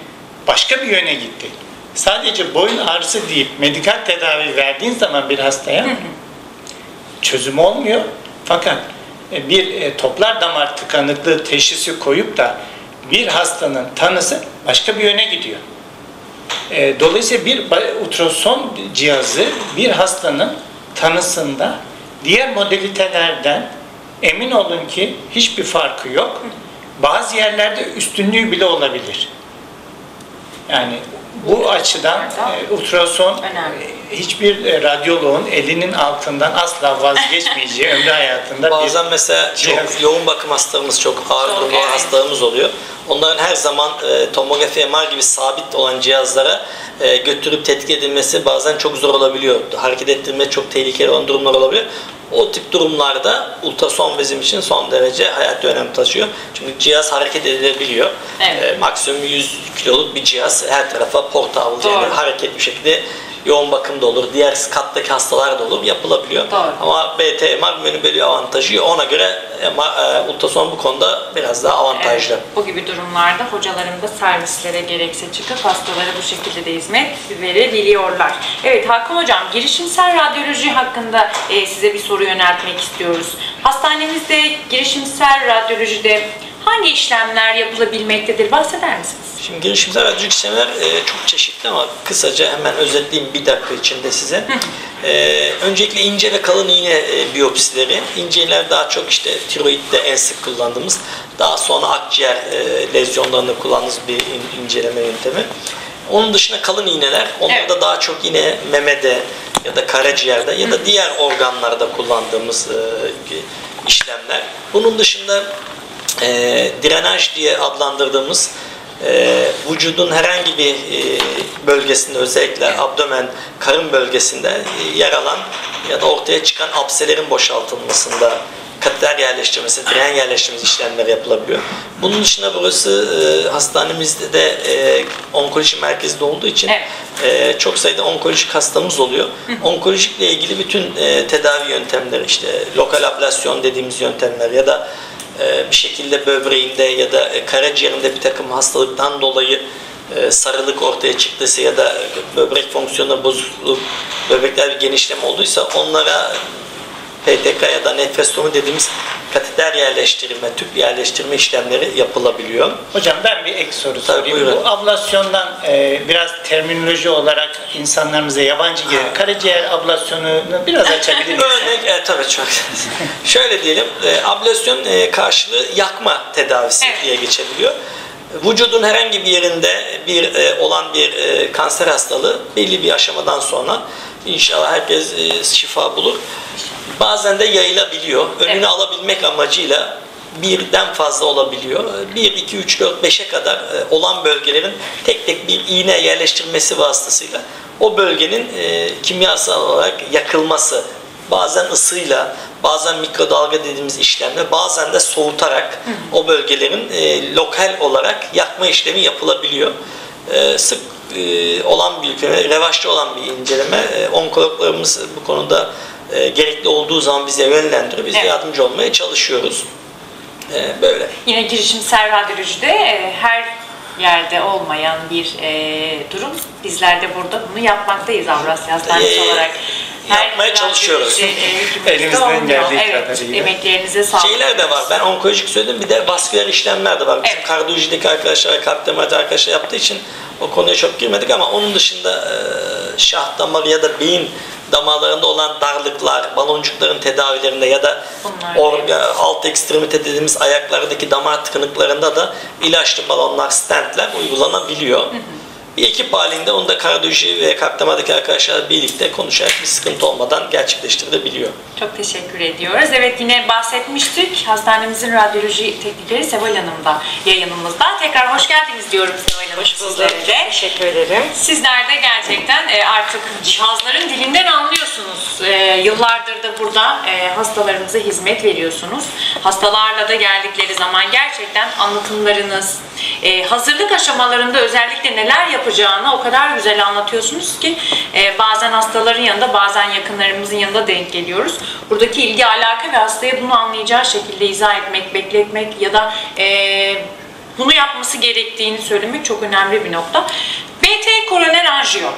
başka bir yöne gitti. Sadece boyun ağrısı deyip medikal tedavi verdiğin zaman bir hastaya çözüm olmuyor. Fakat e, bir e, toplar damar tıkanıklığı teşhisi koyup da bir hastanın tanısı başka bir yöne gidiyor. E, Dolayısıyla bir ultrason cihazı bir hastanın tanısında diğer modalitelerden emin olun ki hiçbir farkı yok. Bazı yerlerde üstünlüğü bile olabilir. Yani bu açıdan e, ultrason Önemli. e, hiçbir e, radyoloğun elinin altından asla vazgeçmeyeceği ömrü hayatında Bazen bir mesela cihaz. çok yoğun bakım hastalarımız çok ağır Çok, durumda olan evet. hastalarımız oluyor. Onların her zaman e, tomografi MR gibi sabit olan cihazlara e, götürüp tetkik edilmesi bazen çok zor olabiliyor. Hareket ettirme çok tehlikeli olan durumlar olabiliyor. O tip durumlarda ultrason bizim için son derece hayati önem taşıyor. Çünkü cihaz hareket edilebiliyor. Evet. E, maksimum 100 kiloluk bir cihaz her tarafa portable yani hareketli bir şekilde yoğun bakımda olur, diğer kattaki hastalar da olur, yapılabiliyor. Doğru. Ama BTMR menü böyle avantajı ona göre MR, e, ultrason bu konuda biraz daha avantajlı. Evet, bu gibi durumlarda hocalarım da servislere gerekse çıkıp hastalara bu şekilde de hizmet verebiliyorlar. Evet Hakan Hocam girişimsel radyoloji hakkında e, size bir soru yöneltmek istiyoruz. Hastanemizde girişimsel radyolojide hangi işlemler yapılabilmektedir bahseder misiniz? Şimdi girişimsel radyolojik işlemler e, çok çeşitli ama kısaca hemen özetleyeyim bir dakika içinde size. E, öncelikle ince ve kalın iğne e, biyopsileri. İnce iğneler daha çok işte tiroidde en sık kullandığımız, daha sonra akciğer e, lezyonlarında kullandığımız bir in- inceleme yöntemi. Onun dışında kalın iğneler, onlar Evet. da daha çok yine memede ya da karaciğerde ya da diğer organlarda kullandığımız e, işlemler. Bunun dışında e, drenaj diye adlandırdığımız e, vücudun herhangi bir e, bölgesinde özellikle abdomen, karın bölgesinde e, yer alan ya da ortaya çıkan abselerin boşaltılmasında kateter yerleştirmesi, dren yerleştirmesi işlemleri yapılabiliyor. Bunun dışında burası e, hastanemizde de e, onkoloji merkezinde olduğu için Evet. e, çok sayıda onkolojik hastamız oluyor. Onkolojikle ilgili bütün e, tedavi yöntemleri işte lokal ablasyon dediğimiz yöntemler ya da bir şekilde böbreğinde ya da e, karaciğerinde bir takım hastalıktan dolayı e, sarılık ortaya çıktıysa ya da böbrek fonksiyonu bozukluğu, böbrekler bir genişleme olduysa onlara PTK ya da nefrestomi dediğimiz kateter yerleştirme, tüp yerleştirme işlemleri yapılabiliyor. Hocam ben bir ek soru Tabii, sorayım. buyurun. Bu ablasyondan e, biraz terminoloji olarak insanlarımıza yabancı gelir. Karaciğer ablasyonunu biraz açabilir misiniz? Örnek, evet, tabii çok. Şöyle diyelim, e, ablasyon e, karşılığı yakma tedavisi Evet. diye geçebiliyor. Vücudun herhangi bir yerinde bir e, olan bir e, kanser hastalığı belli bir aşamadan sonra inşallah herkes e, şifa bulur. Bazen de yayılabiliyor. Önünü Evet. alabilmek amacıyla birden fazla olabiliyor. 1, 2, 3, 4, 5'e kadar e, olan bölgelerin tek tek bir iğne yerleştirilmesi vasıtasıyla o bölgenin e, kimyasal olarak yakılması, bazen ısıyla, bazen mikrodalga dediğimiz işlemle, bazen de soğutarak o bölgelerin e, lokal olarak yakma işlemi yapılabiliyor. E, sık e, olan bir ülke, revaçta olan bir inceleme. E, onkologlarımız bu konuda e, gerekli olduğu zaman bize yönlendiriyor. Biz de Evet. yardımcı olmaya çalışıyoruz. E, böyle. Yine girişimsel radyolojide e, her yerde olmayan bir e, durum. Bizler de burada bunu yapmaktayız Avrasya Hastanesi Ee, olarak. Yapmaya çalışıyoruz. radyoloji, e, Elimizden geldiği evet, kadarıyla. Emeklerinize sağlık. Şeyler de var. Ben onkolojik söyledim. Bir de vasküler işlemler de var. Bizim Evet. kardiyolojideki arkadaşlar, kalp damarı arkadaşlar yaptığı için o konuya çok girmedik ama onun dışında e, şah damarı ya da beyin damarlarında olan darlıklar, baloncukların tedavilerinde ya da Bunlar orga, alt ekstremite dediğimiz ayaklardaki damar tıkanıklarında da ilaçlı balonlar, stentler uygulanabiliyor. Bir ekip halinde onu da kardiyoloji ve kalp damardaki arkadaşlar birlikte konuşarak bir sıkıntı olmadan gerçekleştirilebiliyor. Çok teşekkür ediyoruz. Evet yine bahsetmiştik. Hastanemizin radyoloji teknikleri Seval Hanım da yayınımızda. Tekrar hoş geldiniz diyorum Seval Hanım. Hoş bulduk. Teşekkür ederim. Sizler de gerçekten e, artık cihazların dilinden anlıyorsunuz. E, Yıllardır da burada e, hastalarımıza hizmet veriyorsunuz. Hastalarla da geldikleri zaman gerçekten anlatımlarınız, e, hazırlık aşamalarında özellikle neler yapacağını o kadar güzel anlatıyorsunuz ki e, bazen hastaların yanında bazen yakınlarımızın yanında denk geliyoruz. Buradaki ilgi alaka ve hastaya bunu anlayacağı şekilde izah etmek, bekletmek ya da e, bunu yapması gerektiğini söylemek çok önemli bir nokta. BT koroner anjiyo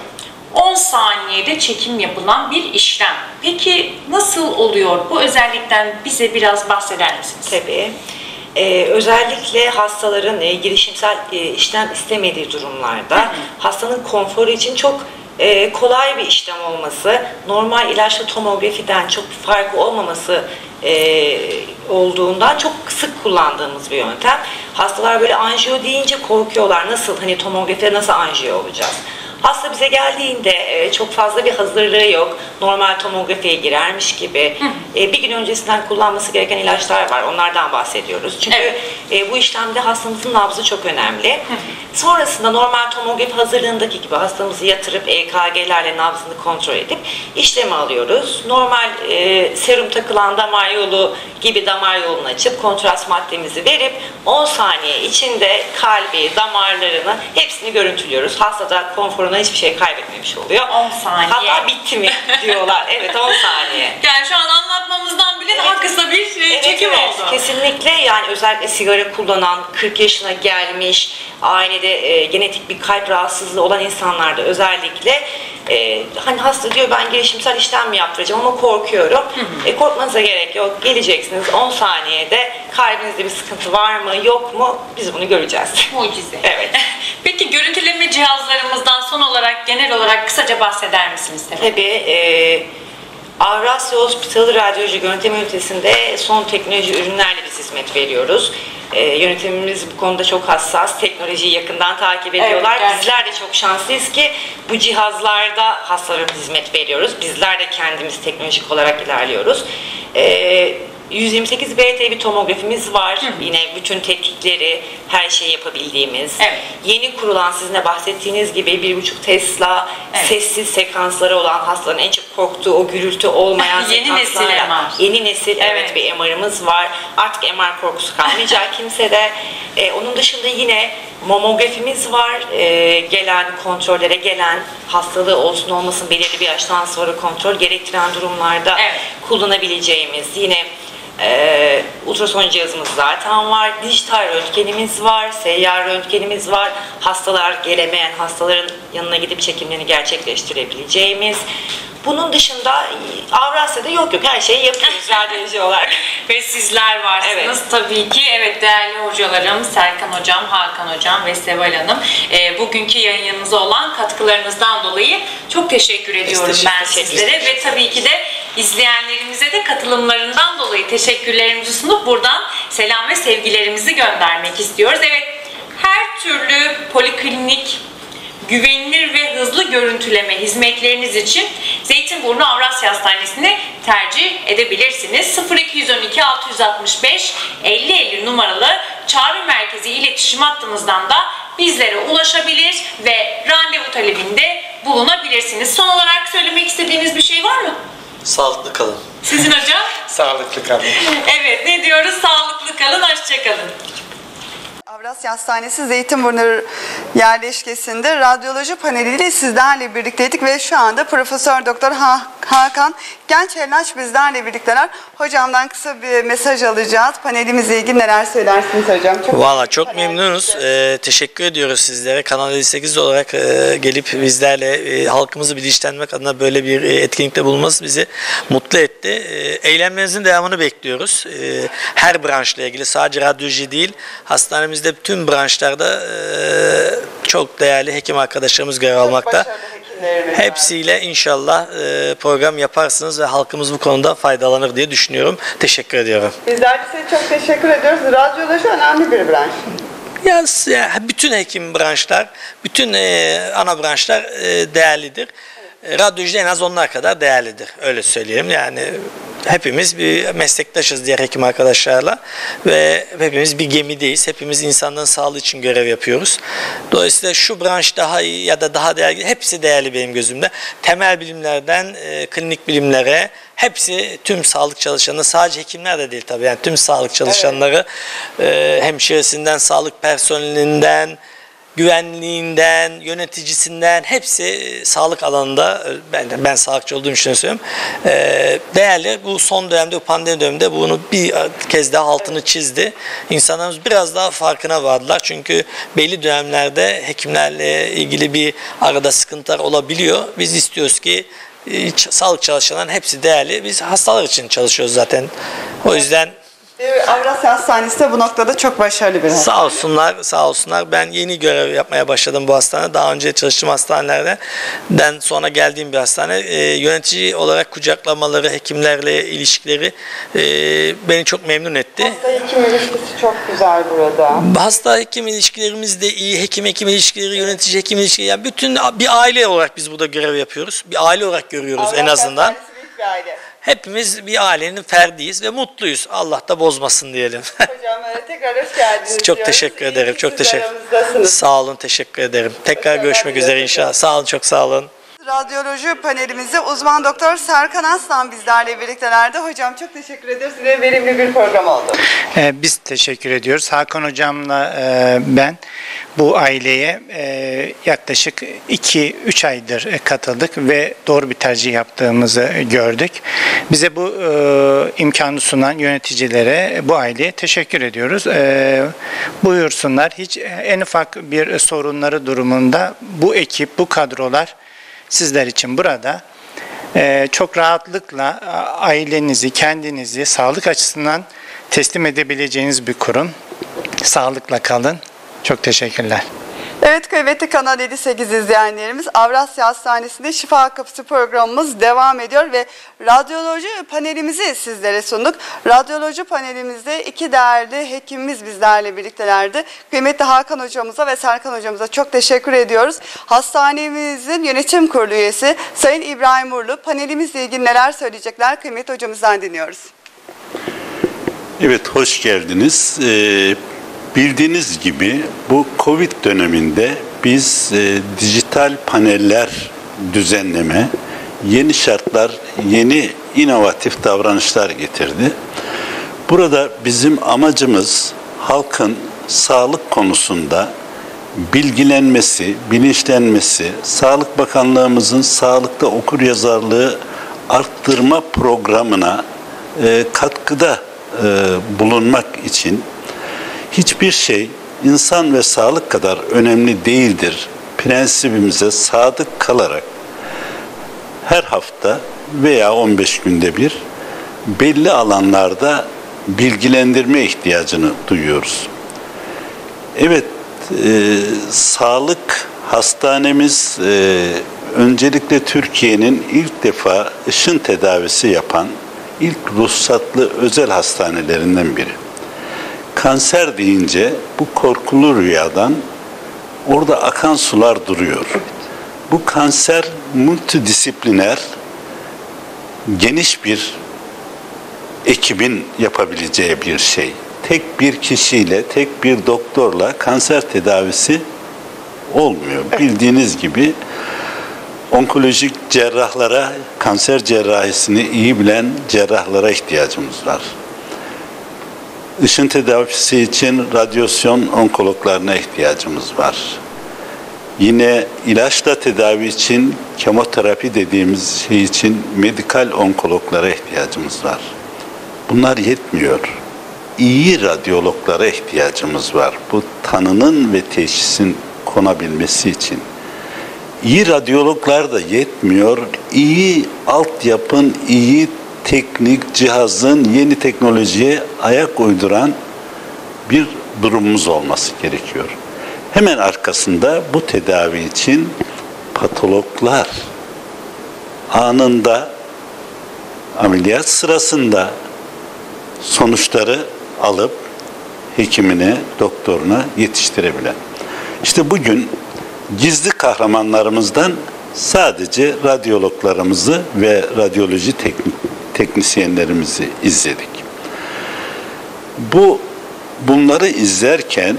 10 saniyede çekim yapılan bir işlem. Peki nasıl oluyor? Bu özellikten bize biraz bahseder misiniz? Tabii. Ee, özellikle hastaların e, girişimsel e, işlem istemediği durumlarda hastanın konforu için çok e, kolay bir işlem olması, normal ilaçlı tomografiden çok farkı olmaması e, olduğundan çok sık kullandığımız bir yöntem. Hastalar böyle anjiyo deyince korkuyorlar. Nasıl hani tomografide nasıl anjiyo olacağız? Hasta bize geldiğinde e, çok fazla bir hazırlığı yok. Normal tomografiye girermiş gibi. E, bir gün öncesinden kullanması gereken ilaçlar var. Onlardan bahsediyoruz. Çünkü Evet. e, bu işlemde hastamızın nabzı çok önemli. Sonrasında normal tomografi hazırlığındaki gibi hastamızı yatırıp EKG'lerle nabzını kontrol edip işlemi alıyoruz. Normal e, serum takılan damar yolu gibi damar yolunu açıp kontrast maddemizi verip 10 saniye içinde kalbi, damarlarını hepsini görüntülüyoruz. Hasta da konforuna hiçbir şey kaybetmemiş oluyor. 10 saniye. Hatta bitti mi diyorlar. Evet 10 saniye. Yani şu an anlatmamızdan bile daha kısa bir e, Evet, çekim evet. oldu. Kesinlikle yani özellikle sigara kullanan, 40 yaşına gelmiş, ailede e, genetik bir kalp rahatsızlığı olan insanlarda özellikle e, hani hasta diyor ben girişimsel işlem mi yaptıracağım ama korkuyorum. E, korkmanıza gerek yok. Geleceksiniz 10 saniyede kalbinizde bir sıkıntı var mı yok mu biz bunu göreceğiz. Mucize. Evet. Peki görüntüleme cihazlarımızdan son olarak genel olarak kısaca bahseder misiniz? Tabii. Tabii e, Avrasya Hospital Radyoloji Yönetim Ünitesi'nde son teknoloji ürünlerle biz hizmet veriyoruz. E, yönetimimiz bu konuda çok hassas. Teknolojiyi yakından takip ediyorlar. gerçekten. Bizler de çok şanslıyız ki bu cihazlarda hastalarımıza hizmet veriyoruz. Bizler de kendimiz teknolojik olarak ilerliyoruz. E, 128 BT bir tomografimiz var. Yine bütün tetkikleri, her şeyi yapabildiğimiz. Evet. Yeni kurulan sizin de bahsettiğiniz gibi 1,5 Tesla Evet. sessiz sekansları olan hastaların en çok korktuğu o gürültü olmayan Yeni nesil MR. Yeni nesil evet. Evet. bir MR'ımız var. Artık MR korkusu kalmayacak kimsede. Ee, onun dışında yine mamografimiz var. Ee, gelen kontrollere gelen hastalığı olsun olmasın belirli bir yaştan sonra kontrol gerektiren durumlarda Evet. kullanabileceğimiz yine ee, ultrason cihazımız zaten var, dijital röntgenimiz var, seyyar röntgenimiz var, hastalar gelemeyen hastaların yanına gidip çekimlerini gerçekleştirebileceğimiz. Bunun dışında Avrasya'da yok yok her şeyi yapıyoruz radyoloji olarak. Ve sizler varsınız Evet. tabii ki. Evet değerli hocalarım Serkan Hocam, Hakan Hocam ve Seval Hanım. e, bugünkü yayınımıza olan katkılarınızdan dolayı çok teşekkür ediyorum teşekkür ben sizlere. Ve tabii ki de izleyenlerimize de katılımlarından dolayı teşekkürlerimizi sunup buradan selam ve sevgilerimizi göndermek istiyoruz. Evet her türlü poliklinik, güvenilir ve hızlı görüntüleme hizmetleriniz için Zeytinburnu Avrasya Hastanesi'ni tercih edebilirsiniz. 0212 665 50 50 numaralı çağrı merkezi iletişim hattımızdan da bizlere ulaşabilir ve randevu talebinde bulunabilirsiniz. Son olarak söylemek istediğiniz bir şey var mı? Sağlıklı kalın. Sizin hocam? Sağlıklı kalın. Evet ne diyoruz? Sağlıklı kalın, hoşçakalın. Avrasya Hastanesi Zeytinburnu yerleşkesinde radyoloji paneliyle sizlerle birlikteydik ve şu anda Profesör Doktor Ha- Hakan Genç Helnaç bizlerle birlikteler. Hocamdan kısa bir mesaj alacağız. Panelimizle ilgili neler söylersiniz hocam? Çok Valla çok memnunuz. Ee, teşekkür ediyoruz sizlere. Kanal 58 olarak e, gelip bizlerle e, halkımızı bilinçlenmek adına böyle bir e, etkinlikte bulunması bizi mutlu etti. E, eylemlerinizin devamını bekliyoruz. E, her branşla ilgili sadece radyoloji değil hastanemizde bütün branşlarda çok değerli hekim arkadaşlarımız görev almakta. Hepsiyle inşallah program yaparsınız ve halkımız bu konuda faydalanır diye düşünüyorum. Teşekkür ediyorum. Bizler size çok teşekkür ediyoruz. Radyoloji önemli bir branş. Ya bütün hekim branşlar, bütün e, ana branşlar e, değerlidir. E, Radyoloji en az onlar kadar değerlidir. Öyle söyleyeyim. Yani hepimiz bir meslektaşız diğer hekim arkadaşlarla ve hepimiz bir gemideyiz. Hepimiz insanlığın sağlığı için görev yapıyoruz. Dolayısıyla şu branş daha iyi ya da daha değerli, hepsi değerli benim gözümde. Temel bilimlerden e, klinik bilimlere hepsi tüm sağlık çalışanı sadece hekimler de değil tabii yani tüm sağlık çalışanları e, hemşiresinden sağlık personelinden güvenliğinden, yöneticisinden hepsi e, sağlık alanında e, ben ben sağlıkçı olduğum için söylüyorum. e, değerli. Bu son dönemde, bu pandemi döneminde bunu bir kez daha altını çizdi. İnsanlarımız biraz daha farkına vardılar. Çünkü belli dönemlerde hekimlerle ilgili bir arada sıkıntılar olabiliyor. Biz istiyoruz ki e, sağlık çalışanların hepsi değerli. Biz hastalar için çalışıyoruz zaten. O yüzden Avrasya Hastanesi de bu noktada çok başarılı bir hastane. Sağ olsunlar, sağ olsunlar. Ben yeni görev yapmaya başladım bu hastanede. Daha önce çalıştığım hastanelerden sonra geldiğim bir hastane. Ee, yönetici olarak kucaklamaları, hekimlerle ilişkileri e, beni çok memnun etti. Hasta hekim ilişkisi çok güzel burada. Hasta hekim ilişkilerimiz de iyi. Hekim hekim ilişkileri, yönetici hekim ilişkileri. Yani bütün bir aile olarak biz burada görev yapıyoruz. Bir aile olarak görüyoruz en Avrasya azından. Hastanesi büyük bir aile. Hepimiz bir ailenin ferdiyiz ve mutluyuz. Allah da bozmasın diyelim. Hocam tekrar hoş geldiniz. Çok diyoruz. teşekkür İyi ederim. ki Çok teşekkür. Sağ olun, teşekkür ederim. Tekrar Başarılar görüşmek üzere inşallah. Sağ olun, çok sağ olun. Radyoloji panelimizde uzman doktor Serkan Aslan bizlerle birliktelerdi. Hocam çok teşekkür ederiz. Size verimli bir program oldu. Ee, Biz teşekkür ediyoruz. Hakan Hocam'la e, ben bu aileye e, yaklaşık 2-3 aydır katıldık ve doğru bir tercih yaptığımızı gördük. Bize bu e, imkanı sunan yöneticilere, bu aileye teşekkür ediyoruz. E, Buyursunlar. Hiç en ufak bir sorunları durumunda bu ekip, bu kadrolar sizler için burada. Ee, çok rahatlıkla a- ailenizi, kendinizi sağlık açısından teslim edebileceğiniz bir kurum. Sağlıkla kalın. Çok teşekkürler. Evet kıymetli Kanal 58 izleyenlerimiz Avrasya Hastanesi'nde Şifa Kapısı programımız devam ediyor ve radyoloji panelimizi sizlere sunduk. Radyoloji panelimizde iki değerli hekimimiz bizlerle birliktelerdi. Kıymetli Hakan hocamıza ve Serkan hocamıza çok teşekkür ediyoruz. Hastanemizin yönetim kurulu üyesi Sayın İbrahim Urlu panelimizle ilgili neler söyleyecekler kıymetli hocamızdan dinliyoruz. Evet, hoş geldiniz. Ee, bildiğiniz gibi bu Covid döneminde biz e, dijital paneller düzenleme, yeni şartlar, yeni inovatif davranışlar getirdi. Burada bizim amacımız halkın sağlık konusunda bilgilenmesi, bilinçlenmesi, Sağlık Bakanlığımızın sağlıkta okuryazarlığı arttırma programına e, katkıda e, bulunmak için hiçbir şey insan ve sağlık kadar önemli değildir prensibimize sadık kalarak her hafta veya 15 günde bir belli alanlarda bilgilendirme ihtiyacını duyuyoruz. Evet, e, sağlık hastanemiz e, öncelikle Türkiye'nin ilk defa ışın tedavisi yapan ilk ruhsatlı özel hastanelerinden biri. Kanser deyince bu korkulu rüyadan orada akan sular duruyor. Bu kanser multidisipliner geniş bir ekibin yapabileceği bir şey. Tek bir kişiyle, tek bir doktorla kanser tedavisi olmuyor. Bildiğiniz gibi onkolojik cerrahlara, kanser cerrahisini iyi bilen cerrahlara ihtiyacımız var. Işın tedavisi için radyasyon onkologlarına ihtiyacımız var. Yine ilaçla tedavi için kemoterapi dediğimiz şey için medikal onkologlara ihtiyacımız var. Bunlar yetmiyor. İyi radyologlara ihtiyacımız var. Bu tanının ve teşhisin konabilmesi için. İyi radyologlar da yetmiyor. İyi altyapın, iyi teknik cihazın yeni teknolojiye ayak uyduran bir durumumuz olması gerekiyor. Hemen arkasında bu tedavi için patologlar anında ameliyat sırasında sonuçları alıp hekimine, doktoruna yetiştirebilen. İşte bugün gizli kahramanlarımızdan sadece radyologlarımızı ve radyoloji teknik, teknisyenlerimizi izledik. Bu bunları izlerken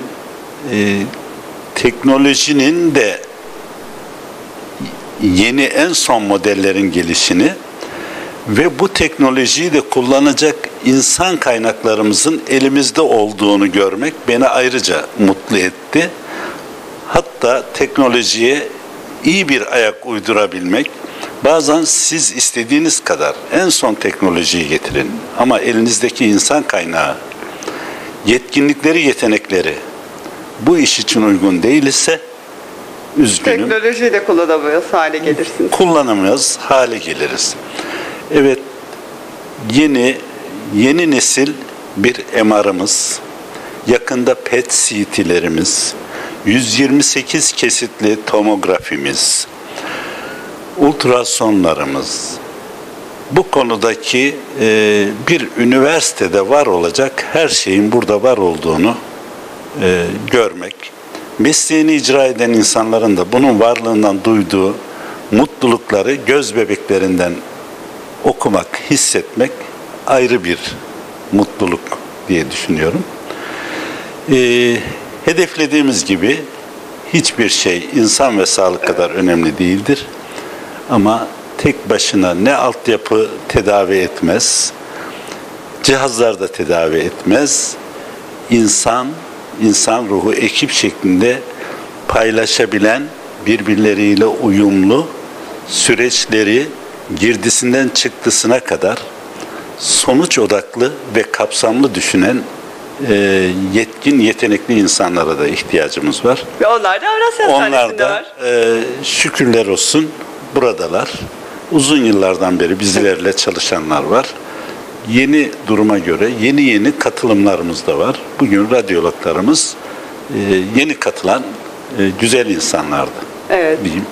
e, teknolojinin de yeni en son modellerin gelişini ve bu teknolojiyi de kullanacak insan kaynaklarımızın elimizde olduğunu görmek beni ayrıca mutlu etti. Hatta teknolojiye iyi bir ayak uydurabilmek, bazen siz istediğiniz kadar en son teknolojiyi getirin ama elinizdeki insan kaynağı, yetkinlikleri, yetenekleri bu iş için uygun değil ise üzgünüm Teknolojiyi de kullanamıyoruz hale gelirsiniz. kullanamıyoruz hale geliriz. Evet yeni yeni nesil bir MR'ımız, yakında PET CT'lerimiz, 128 kesitli tomografimiz, ultrasonlarımız, bu konudaki e, bir üniversitede var olacak her şeyin burada var olduğunu e, görmek, mesleğini icra eden insanların da bunun varlığından duyduğu mutlulukları göz bebeklerinden okumak, hissetmek ayrı bir mutluluk diye düşünüyorum. Ee, hedeflediğimiz gibi hiçbir şey insan ve sağlık kadar önemli değildir. Ama tek başına ne altyapı tedavi etmez, cihazlar da tedavi etmez. İnsan, insan ruhu ekip şeklinde paylaşabilen, birbirleriyle uyumlu süreçleri girdisinden çıktısına kadar sonuç odaklı ve kapsamlı düşünen e, yetkin, yetenekli insanlara da ihtiyacımız var. Ve onlar da Avrasya Onlar da var. e, şükürler olsun buradalar. Uzun yıllardan beri bizlerle çalışanlar var. Yeni duruma göre yeni yeni katılımlarımız da var. Bugün radyologlarımız e, yeni katılan e, güzel insanlardı Evet. diyeyim.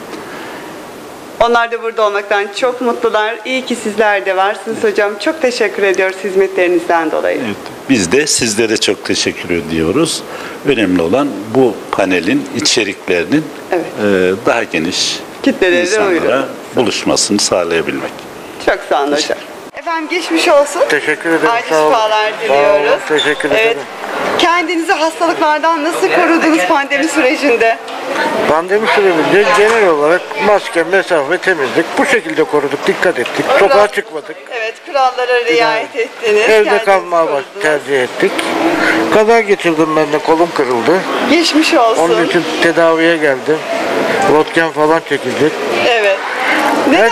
Onlar da burada olmaktan çok mutlular. İyi ki sizler de varsınız hocam. Çok teşekkür ediyoruz hizmetlerinizden dolayı. Evet, biz de sizlere çok teşekkür ediyoruz. Önemli olan bu panelin içeriklerinin Evet. e, daha geniş Kitlelere insanlara uyuyor. buluşmasını sağlayabilmek. Çok sağ olun hocam. Efendim geçmiş olsun. Teşekkür ederim. Acil şifalar Sağ olun, diliyoruz. teşekkür Evet. ederim. Kendinizi hastalıklardan nasıl korudunuz pandemi sürecinde? Pandemi sürecinde genel olarak maske, mesafe, temizlik bu şekilde koruduk, dikkat ettik. Sokağa çıkmadık. Evet, kurallara riayet ettiniz. Evde kendinizi kalmaya baş korudunuz. tercih ettik. Kaza geçirdim ben de kolum kırıldı. Geçmiş olsun. Onun için tedaviye geldim. Röntgen falan çekilecek. Evet. Neden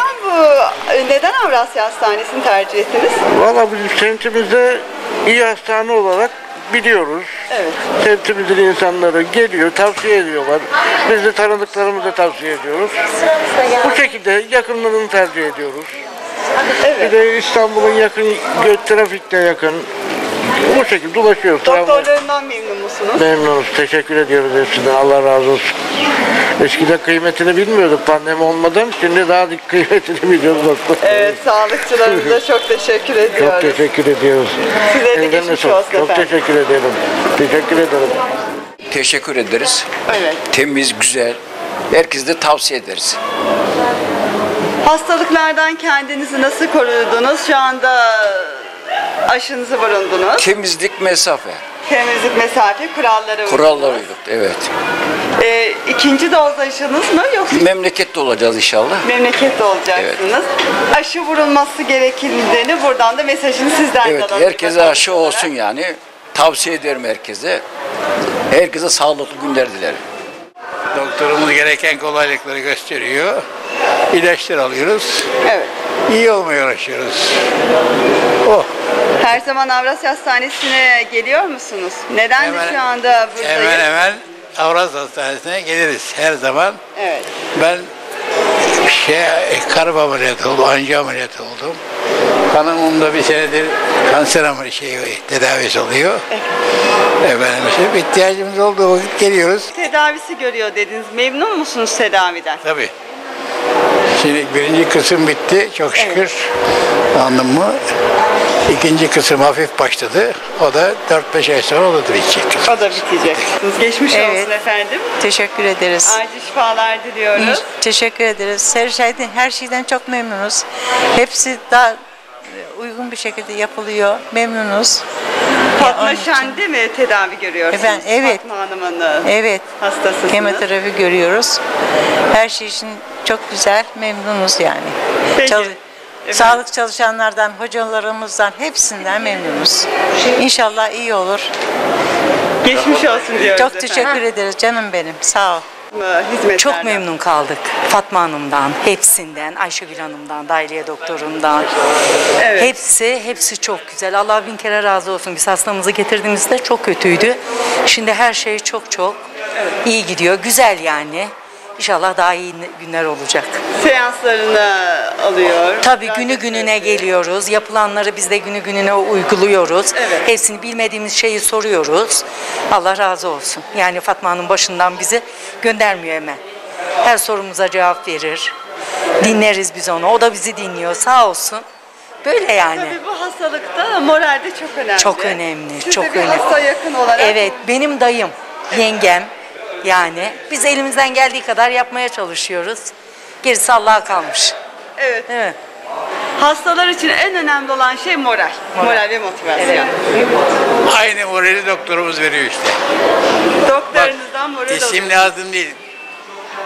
neden Avrasya Hastanesi'ni tercih ettiniz? Valla bizim semtimizde iyi hastane olarak biliyoruz. Evet. Semtimizin insanları geliyor, tavsiye ediyorlar. Biz de tanıdıklarımıza tavsiye ediyoruz. Bu şekilde yakınlarını tercih ediyoruz. Bir Evet. de İstanbul'un yakın, trafikte yakın, Bu şekilde ulaşıyoruz. Travma- Doktorlarından memnun musunuz? Memnunuz. Teşekkür ediyoruz hepsinden. Allah razı olsun. Eskiden kıymetini bilmiyorduk pandemi olmadan. Şimdi daha kıymetini biliyoruz doktor. Evet, sağlıkçılarımıza çok teşekkür ediyoruz. Çok teşekkür ediyoruz. Size de Ellerine geçmiş sağlık. olsun Çok efendim. teşekkür ederim. Teşekkür ederim. Teşekkür ederiz. Evet. Temiz, güzel. Herkese de tavsiye ederiz. Hastalıklardan kendinizi nasıl korudunuz? Şu anda aşınızı bulundunuz. Temizlik, mesafe. Temizlik mesafe kuralları Kurallar uydunuz. uyduk. Evet. Ee, ikinci doz aşınız mı yoksa Memlekette olacağız inşallah. memlekette olacaksınız? Aşı vurulması gerekildiğini buradan da mesajını sizden de Evet. alalım. Herkese aşı olsun yani. Tavsiye ederim herkese. Herkese sağlıklı günler dilerim. Doktorumuz gereken kolaylıkları gösteriyor. İlaçlar alıyoruz. Evet. İyi olmaya uğraşıyoruz. Oh, Her zaman Avrasya Hastanesi'ne geliyor musunuz? Neden Hemen- de şu anda buradayız? hemen hemen Avrasya Hastanesi'ne geliriz her zaman. Evet. Ben şey, karım ameliyatı oldum, anca ameliyatı oldum. Hanımım bir senedir kanser ameliyatı şey, tedavisi oluyor. Efendim, işte ihtiyacımız olduğu vakit geliyoruz. Tedavisi görüyor dediniz. Memnun musunuz tedaviden? Tabii. Şimdi birinci kısım bitti çok şükür. Anladın mı? İkinci kısım hafif başladı. O da 4-5 ay sonra olur bitecek. O da bitecek. Geçmiş Evet. olsun efendim. Teşekkür ederiz. Acil şifalar diliyoruz. Teşekkür ederiz. Her şeyden, her şeyden çok memnunuz. Hepsi daha uygun bir şekilde yapılıyor. Memnunuz. Fatma Şen değil mi tedavi görüyorsunuz? Efendim, evet. Fatma Hanım'ın Evet. hastasısınız. Kemoterapi görüyoruz. Her şey için çok güzel, memnunuz yani. Peki. Çal- Efendim? Sağlık çalışanlardan, hocalarımızdan hepsinden memnunuz. İnşallah iyi olur. Geçmiş olsun diyoruz Çok efendim. teşekkür ederiz canım benim. Sağ ol. Hizmetlerden. Çok memnun kaldık. Fatma Hanım'dan, hepsinden, Ayşegül Hanım'dan, Dahiliye Doktorum'dan. Evet. Hepsi, hepsi çok güzel. Allah bin kere razı olsun. Biz hastamızı getirdiğimizde çok kötüydü. Şimdi her şey çok çok iyi gidiyor. Güzel yani. İnşallah daha iyi günler olacak. Seanslarını alıyor. Tabii günü Radyoterapi. gününe geliyoruz. Yapılanları biz de günü gününe uyguluyoruz. Evet. Hepsini bilmediğimiz şeyi soruyoruz. Allah razı olsun. Yani Fatma Hanım başından bizi göndermiyor hemen. Her sorumuza cevap verir. Dinleriz biz onu. O da bizi dinliyor. Sağ olsun. Böyle yani. Tabii bu hastalıkta moral de çok önemli. Çok önemli, Siz de çok bir önemli. hasta yakın olarak. Evet, benim dayım, yengem yani. Biz elimizden geldiği kadar yapmaya çalışıyoruz. Gerisi Allah'a kalmış. Evet. Evet. Hastalar için en önemli olan şey moral. Moral, ve motivasyon. Aynı morali doktorumuz veriyor işte. Doktorunuzdan moral İsim alın. lazım değil.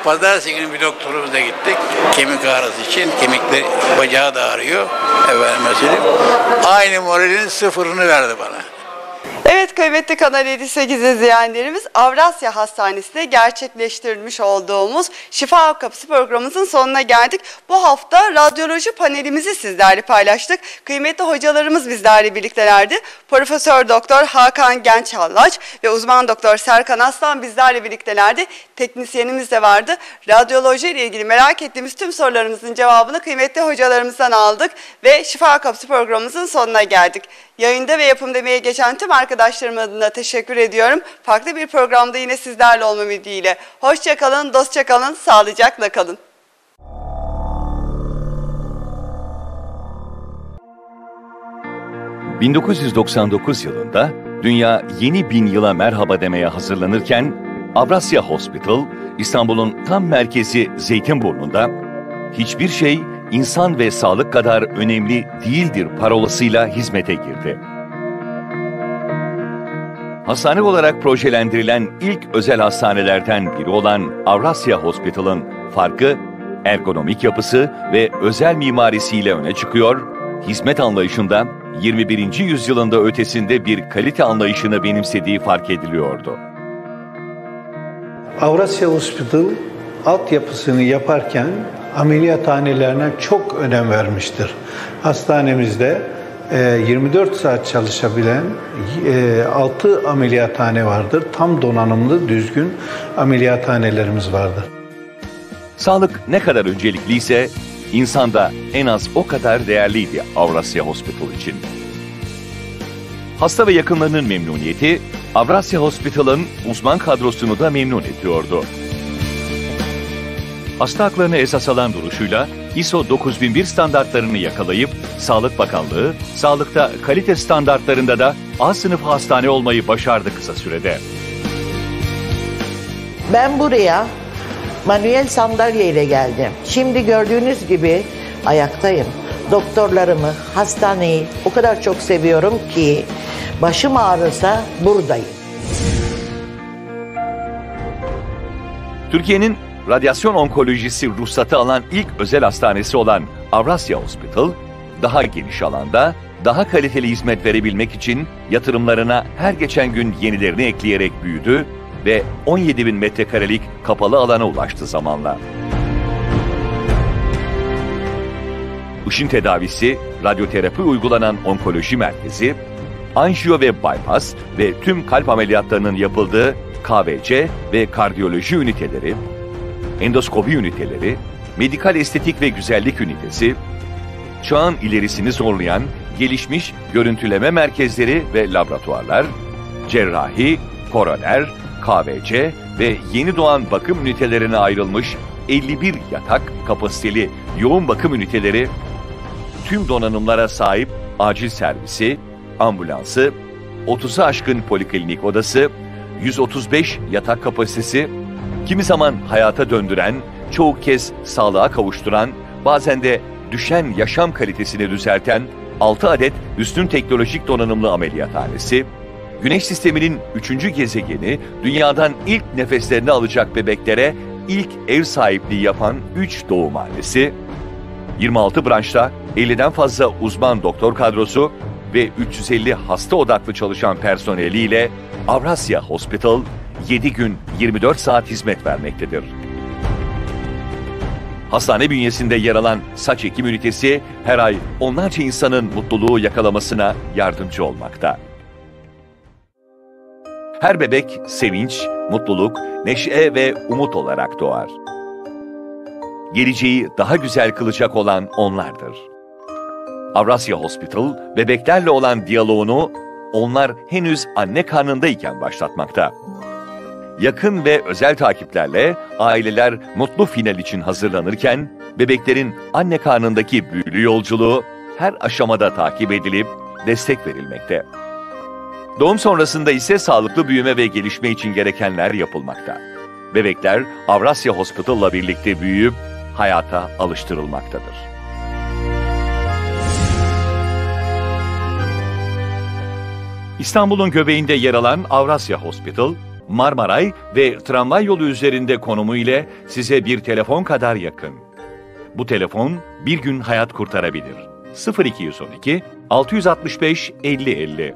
Pazartesi günü bir doktorumuza gittik. Kemik ağrısı için. Kemikler bacağı da ağrıyor. Efendim mesela. Aynı moralin sıfırını verdi bana. Evet kıymetli Kanal 58 izleyenlerimiz Avrasya Hastanesi'nde gerçekleştirilmiş olduğumuz Şifa Kapısı programımızın sonuna geldik. Bu hafta radyoloji panelimizi sizlerle paylaştık. Kıymetli hocalarımız bizlerle birliktelerdi. Profesör Doktor Hakan Gençhallaç ve uzman doktor Serkan Aslan bizlerle birliktelerdi. Teknisyenimiz de vardı. Radyoloji ile ilgili merak ettiğimiz tüm sorularımızın cevabını kıymetli hocalarımızdan aldık ve Şifa Kapısı programımızın sonuna geldik. Yayında ve yapımda emeği geçen tüm arkadaşlarım adına teşekkür ediyorum. Farklı bir programda yine sizlerle olma ümidiyle. Hoşça kalın, dostça kalın, sağlıcakla kalın. ...1999 yılında dünya yeni bin yıla merhaba demeye hazırlanırken... ...Avrasya Hospital, İstanbul'un tam merkezi Zeytinburnu'nda... ...hiçbir şey insan ve sağlık kadar önemli değildir parolasıyla hizmete girdi. Hastane olarak projelendirilen ilk özel hastanelerden biri olan Avrasya Hospital'ın farkı, ergonomik yapısı ve özel mimarisiyle öne çıkıyor, hizmet anlayışında 21. yüzyılında ötesinde bir kalite anlayışını benimsediği fark ediliyordu. Avrasya Hospital altyapısını yaparken ameliyathanelerine çok önem vermiştir. Hastanemizde 24 saat çalışabilen 6 ameliyathane vardır. Tam donanımlı, düzgün ameliyathanelerimiz vardır. Sağlık ne kadar öncelikliyse insanda en az o kadar değerliydi Avrasya Hospital için. Hasta ve yakınlarının memnuniyeti Avrasya Hospital'ın uzman kadrosunu da memnun ediyordu. Hasta haklarını esas alan duruşuyla ISO 9001 standartlarını yakalayıp Sağlık Bakanlığı, sağlıkta kalite standartlarında da A sınıf hastane olmayı başardı kısa sürede. Ben buraya manuel sandalye ile geldim. Şimdi gördüğünüz gibi ayaktayım. Doktorlarımı, hastaneyi o kadar çok seviyorum ki başım ağrırsa buradayım. Türkiye'nin radyasyon onkolojisi ruhsatı alan ilk özel hastanesi olan Avrasya Hospital, daha geniş alanda, daha kaliteli hizmet verebilmek için yatırımlarına her geçen gün yenilerini ekleyerek büyüdü ve 17 bin metrekarelik kapalı alana ulaştı zamanla. Işın tedavisi, radyoterapi uygulanan onkoloji merkezi, anjiyo ve bypass ve tüm kalp ameliyatlarının yapıldığı KVC ve kardiyoloji üniteleri, endoskopi üniteleri, medikal estetik ve güzellik ünitesi, çağın ilerisini zorlayan gelişmiş görüntüleme merkezleri ve laboratuvarlar, cerrahi, koroner, KVC ve yeni doğan bakım ünitelerine ayrılmış 51 yatak kapasiteli yoğun bakım üniteleri, tüm donanımlara sahip acil servisi, ambulansı, 30'u aşkın poliklinik odası, 135 yatak kapasitesi, kimi zaman hayata döndüren, çoğu kez sağlığa kavuşturan, bazen de düşen yaşam kalitesini düzelten 6 adet üstün teknolojik donanımlı ameliyathanesi, Güneş sisteminin 3. gezegeni, dünyadan ilk nefeslerini alacak bebeklere ilk ev sahipliği yapan 3 doğumhanesi, 26 branşta 50'den fazla uzman doktor kadrosu ve 350 hasta odaklı çalışan personeliyle Avrasya Hospital 7 gün 24 saat hizmet vermektedir. Hastane bünyesinde yer alan saç ekim ünitesi her ay onlarca insanın mutluluğu yakalamasına yardımcı olmakta. Her bebek sevinç, mutluluk, neşe ve umut olarak doğar. Geleceği daha güzel kılacak olan onlardır. Avrasya Hospital, bebeklerle olan diyaloğunu onlar henüz anne karnındayken başlatmakta. Yakın ve özel takiplerle aileler mutlu final için hazırlanırken, bebeklerin anne karnındaki büyülü yolculuğu her aşamada takip edilip destek verilmekte. Doğum sonrasında ise sağlıklı büyüme ve gelişme için gerekenler yapılmakta. Bebekler Avrasya Hospital'la birlikte büyüyüp hayata alıştırılmaktadır. İstanbul'un göbeğinde yer alan Avrasya Hospital, Marmaray ve tramvay yolu üzerinde konumu ile size bir telefon kadar yakın. Bu telefon bir gün hayat kurtarabilir. 0212 665 50 50